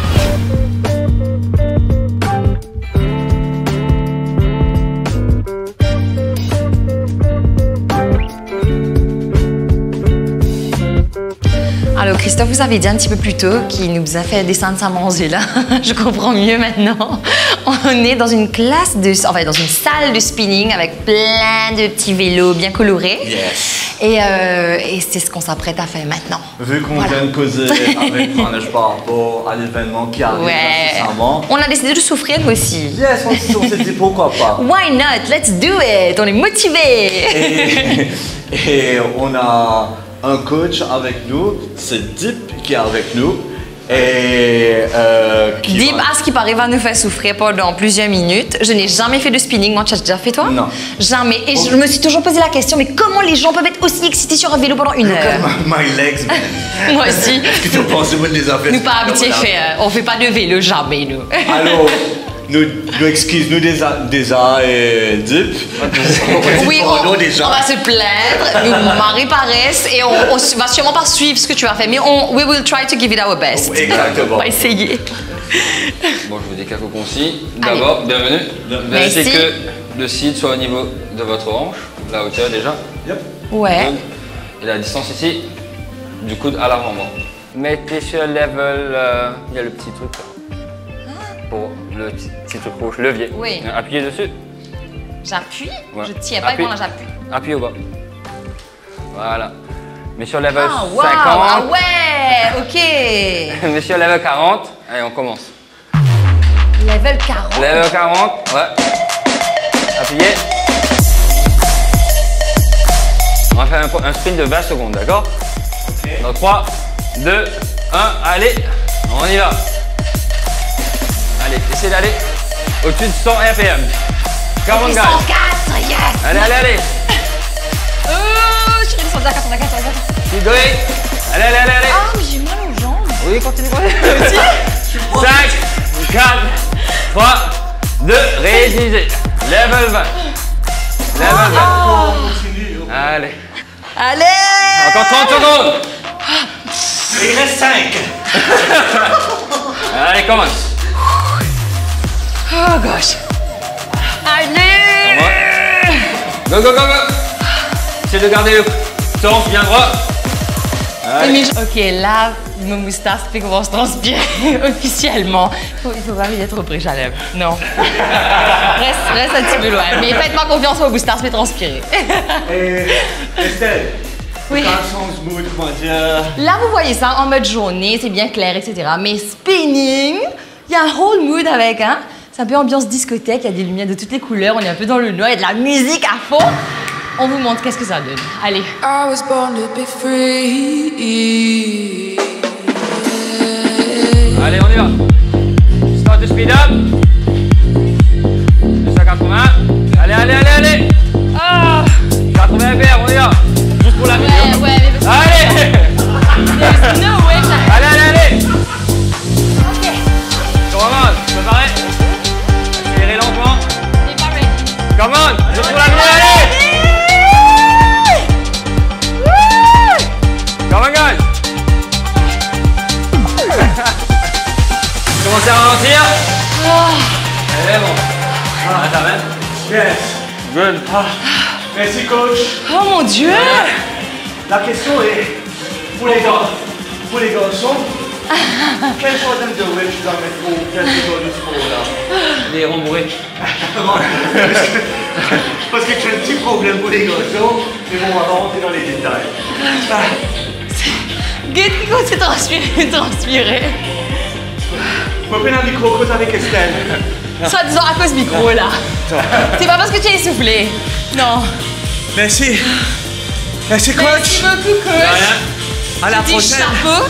Christophe, vous avez dit un petit peu plus tôt qu'il nous a fait descendre sa manger là. Je comprends mieux maintenant. On est dans une classe de, enfin dans une salle de spinning avec plein de petits vélos bien colorés. Yes. Et, euh, et c'est ce qu'on s'apprête à faire maintenant. Vu qu'on Voilà. vient de causer avec Pranesh par rapport à l'événement qui arrive Ouais. On a décidé de souffrir aussi. Yes, on, on s'est dit pourquoi pas. Why not? Let's do it! On est motivés! Et, et on a un coach avec nous, c'est Deep qui est avec nous. Et euh, qui Deep, va- à ce qui paraît, va nous faire souffrir pendant plusieurs minutes. Je n'ai jamais fait de spinning. Moi, tu as déjà fait toi? Non. Jamais. Et je me suis toujours posé la question, mais comment les gens peuvent être aussi excités sur un vélo pendant une heure? My legs, man. Moi aussi. Qu'est-ce que tu penses de moi les affaires? Nous pas habitués faire. On fait pas de vélo, jamais, nous. Alors, nous, nous excuse-nous déjà, déjà et Deep. Oui, on, déjà. va se plaindre, nous Marie paresse et on, on va sûrement pas suivre ce que tu vas faire, mais on, we will try to give it our best. Exactement. On va essayer. Bon, je vous dis quelques concis. D'abord, bienvenue. Merci. Vérifiez que le site soit au niveau de votre hanche, la hauteur déjà. Ouais. Et la distance ici, du coude à l'avant-bras. Mettez sur level, euh, il y a le petit truc là. Pour le petit, truc rouge, levier. Oui. Appuyez dessus, J'appuie, Ouais. je tiens pas Appuie. j'appuie. appuyez au bas. Voilà. Mais sur level Ah, waouh! 50. Ah ouais! Ok! Mais sur level 40. Allez, on commence. Level 40. Level 40, ouais. Appuyez. On va faire un, un sprint de 20 secondes, d'accord? Dans 3, 2, 1, allez, on y va. D'aller au-dessus de 100 RPM. 40 gars. 104, yes! Allez, allez, allez. Oh, je suis descendue à 84, 84. Keep going. Allez, allez, allez, allez. Ah, mais j'ai mal aux jambes. Oui, continue, continue. 5, 4, 3, 2, réutilisez. Level 20. Level 20. Allez. Allez! Encore 30 secondes. Il reste 5. Allez, commence. Oh gosh. Allez! Ouais. Go, go, go, go. Essaye de garder le torse bien droit. Mais Ok, là, mon moustache fait qu'on va se transpirer officiellement. Faut- il faut pas me dire trop près, j'enlève. Non. reste, reste un petit peu loin. Mais faites-moi confiance, mon moustache fait transpirer. Et Estelle, Oui. Là, vous voyez ça en mode journée, c'est bien clair, etc. Mais spinning, il y a un whole mood avec, hein. C'est un peu ambiance discothèque, il y a des lumières de toutes les couleurs, on est un peu dans le noir, il y a de la musique à fond. On vous montre qu'est-ce que ça donne? Allez. I was born to be free. Allez, on y va. Parce que tu as un petit problème pour les garçons, mais bon, on va pas rentrer dans les détails. Get qui transpirer, de transpirer. Faut prendre un micro cause avec Estelle. Soit disant à cause du micro là. C'est pas parce que tu es essoufflé. Non. Merci. Merci coach. Merci beaucoup, coach. À la Petit prochaine. chapeau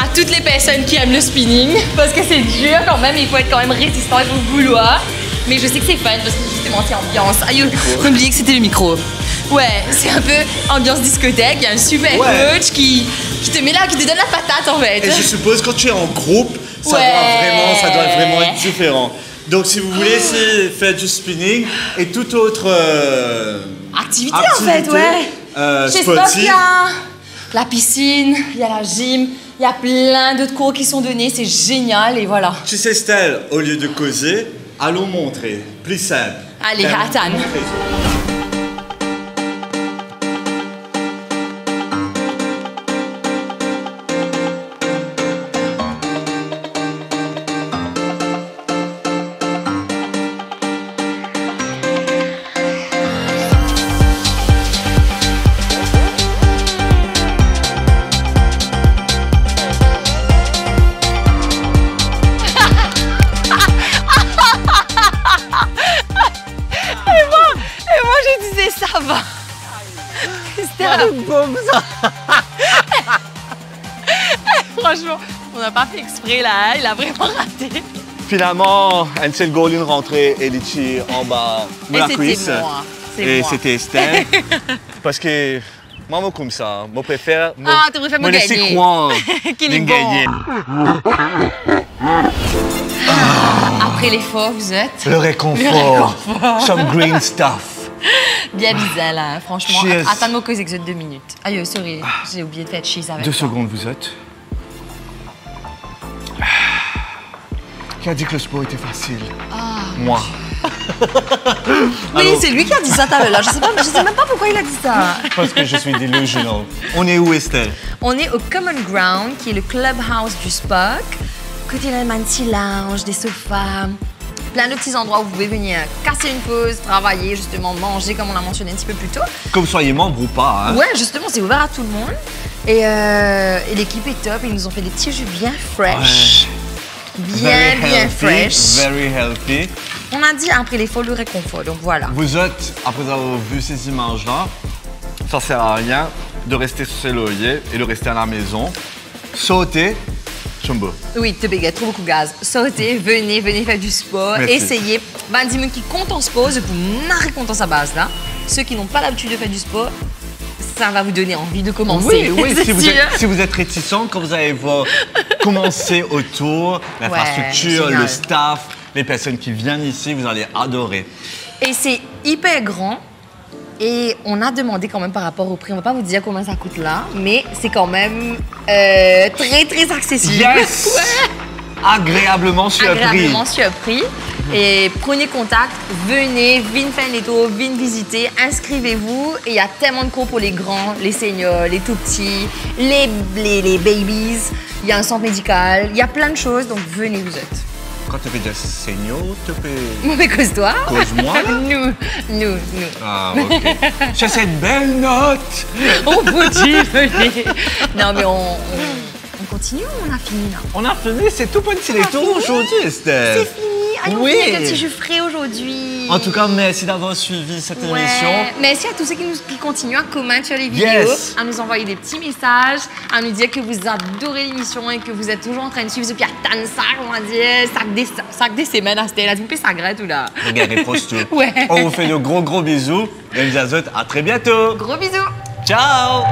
à toutes les personnes qui aiment le spinning parce que c'est dur quand même, il faut être quand même résistant, il faut vouloir. Mais je sais que c'est fun parce que c'est ambiance. Aïe, j'ai oublié que c'était le micro. Ouais, c'est un peu ambiance discothèque, il y a un super Ouais. coach qui, qui te met là, qui te donne la patate en fait. Et je suppose quand tu es en groupe, ça Ouais. doit vraiment, ça doit vraiment être différent. Donc si vous voulez de faire du spinning et toute autre euh, Activité, en fait, ouais. euh, Chez Spock, il sportive, y a la piscine, il y a la gym, il y a plein d'autres cours qui sont donnés, c'est génial et voilà. tu sais Estelle, au lieu de causer, allons montrer. Plus simple. Allez, Euh, Finalement, Ansel Golin rentré et Litchi en bas de la c'était cuisse. moi, c'est Et moi. c'était Estelle. Parce que moi, moi, comme ça, moi préfère. moi- Ah, tu préfères me moi, laisser gagner. croire Qu'il est gagner. Après l'effort, vous êtes Le réconfort. Some green stuff. bien bizarre là, franchement. Cheers. Attends-moi que deux minutes. Aïe, sorry, j'ai oublié de faire cheese avec Deux toi. secondes, vous êtes. Qui a dit que le sport était facile Ah, Moi. Oui, c'est lui qui a dit ça tout à l'heure. Je sais, pas, je sais même pas pourquoi il a dit ça. Parce que je suis delusional. On est où, Estelle? On est au Common Ground, qui est le clubhouse du Spock. Côté, il y a un petit lounge, des sofas, plein de petits endroits où vous pouvez venir casser une pause, travailler, justement, manger, comme on l'a mentionné un petit peu plus tôt. Comme soyez membre ou pas. Hein? Ouais, justement, c'est ouvert à tout le monde. Et, euh, et l'équipe est top. Ils nous ont fait des petits jus bien fresh. Bien, Very bien healthy, fresh. Very healthy. On a dit après l'effort, le réconfort. Donc voilà. Vous êtes, après avoir vu ces images-là, ça sert à rien de rester sur ses lauriers et de rester à la maison. Sautez, chumbo. Oui, te béguette, trop beaucoup de gaz. Sautez, venez, venez faire du sport, Merci. essayez. Ben, dis-moi qui compte en sport, je vous marrer compte en sa base là. Ceux qui n'ont pas l'habitude de faire du sport, ça va vous donner envie de commencer. Oui, oui, si vous, êtes, si vous êtes réticent, quand vous allez voir commencer autour, l'infrastructure, le staff, les personnes qui viennent ici, vous allez adorer. Et c'est hyper grand. Et on a demandé quand même par rapport au prix, on va pas vous dire combien ça coûte là, mais c'est quand même euh, très très accessible. Yes! Ouais. Agréablement surpris. Agréablement surpris. Et prenez contact, venez, venez faire les tours, venez visiter, inscrivez-vous. Il y a tellement de cours pour les grands, les seniors, les tout petits, les, les, les babies. Il y a un centre médical, il y a plein de choses, donc venez vous êtes. Quand tu peux dire senior, tu peux... Mauvais cause-toi. Cause-moi, là? Nous, nous, nous. Ah, ok. J'ai cette belle note On vous dit, venez. Non, mais on, on, on continue ou on a fini là? On a fini, c'est tout petit les tours aujourd'hui, Esther. C'est fini. Allez, on Oui. un petit jus frais aujourd'hui. En tout cas, merci d'avoir suivi cette Ouais. émission. Merci à tous ceux qui, nous, qui continuent à commenter les vidéos, Yes. à nous envoyer des petits messages, à nous dire que vous adorez l'émission et que vous êtes toujours en train de suivre ce qui on va dire, chaque des, des semaines à Stella. Tu me fais ça grette ou là Regardez. Ouais. On vous fait de gros gros bisous. Et vous à très bientôt. Gros bisous Ciao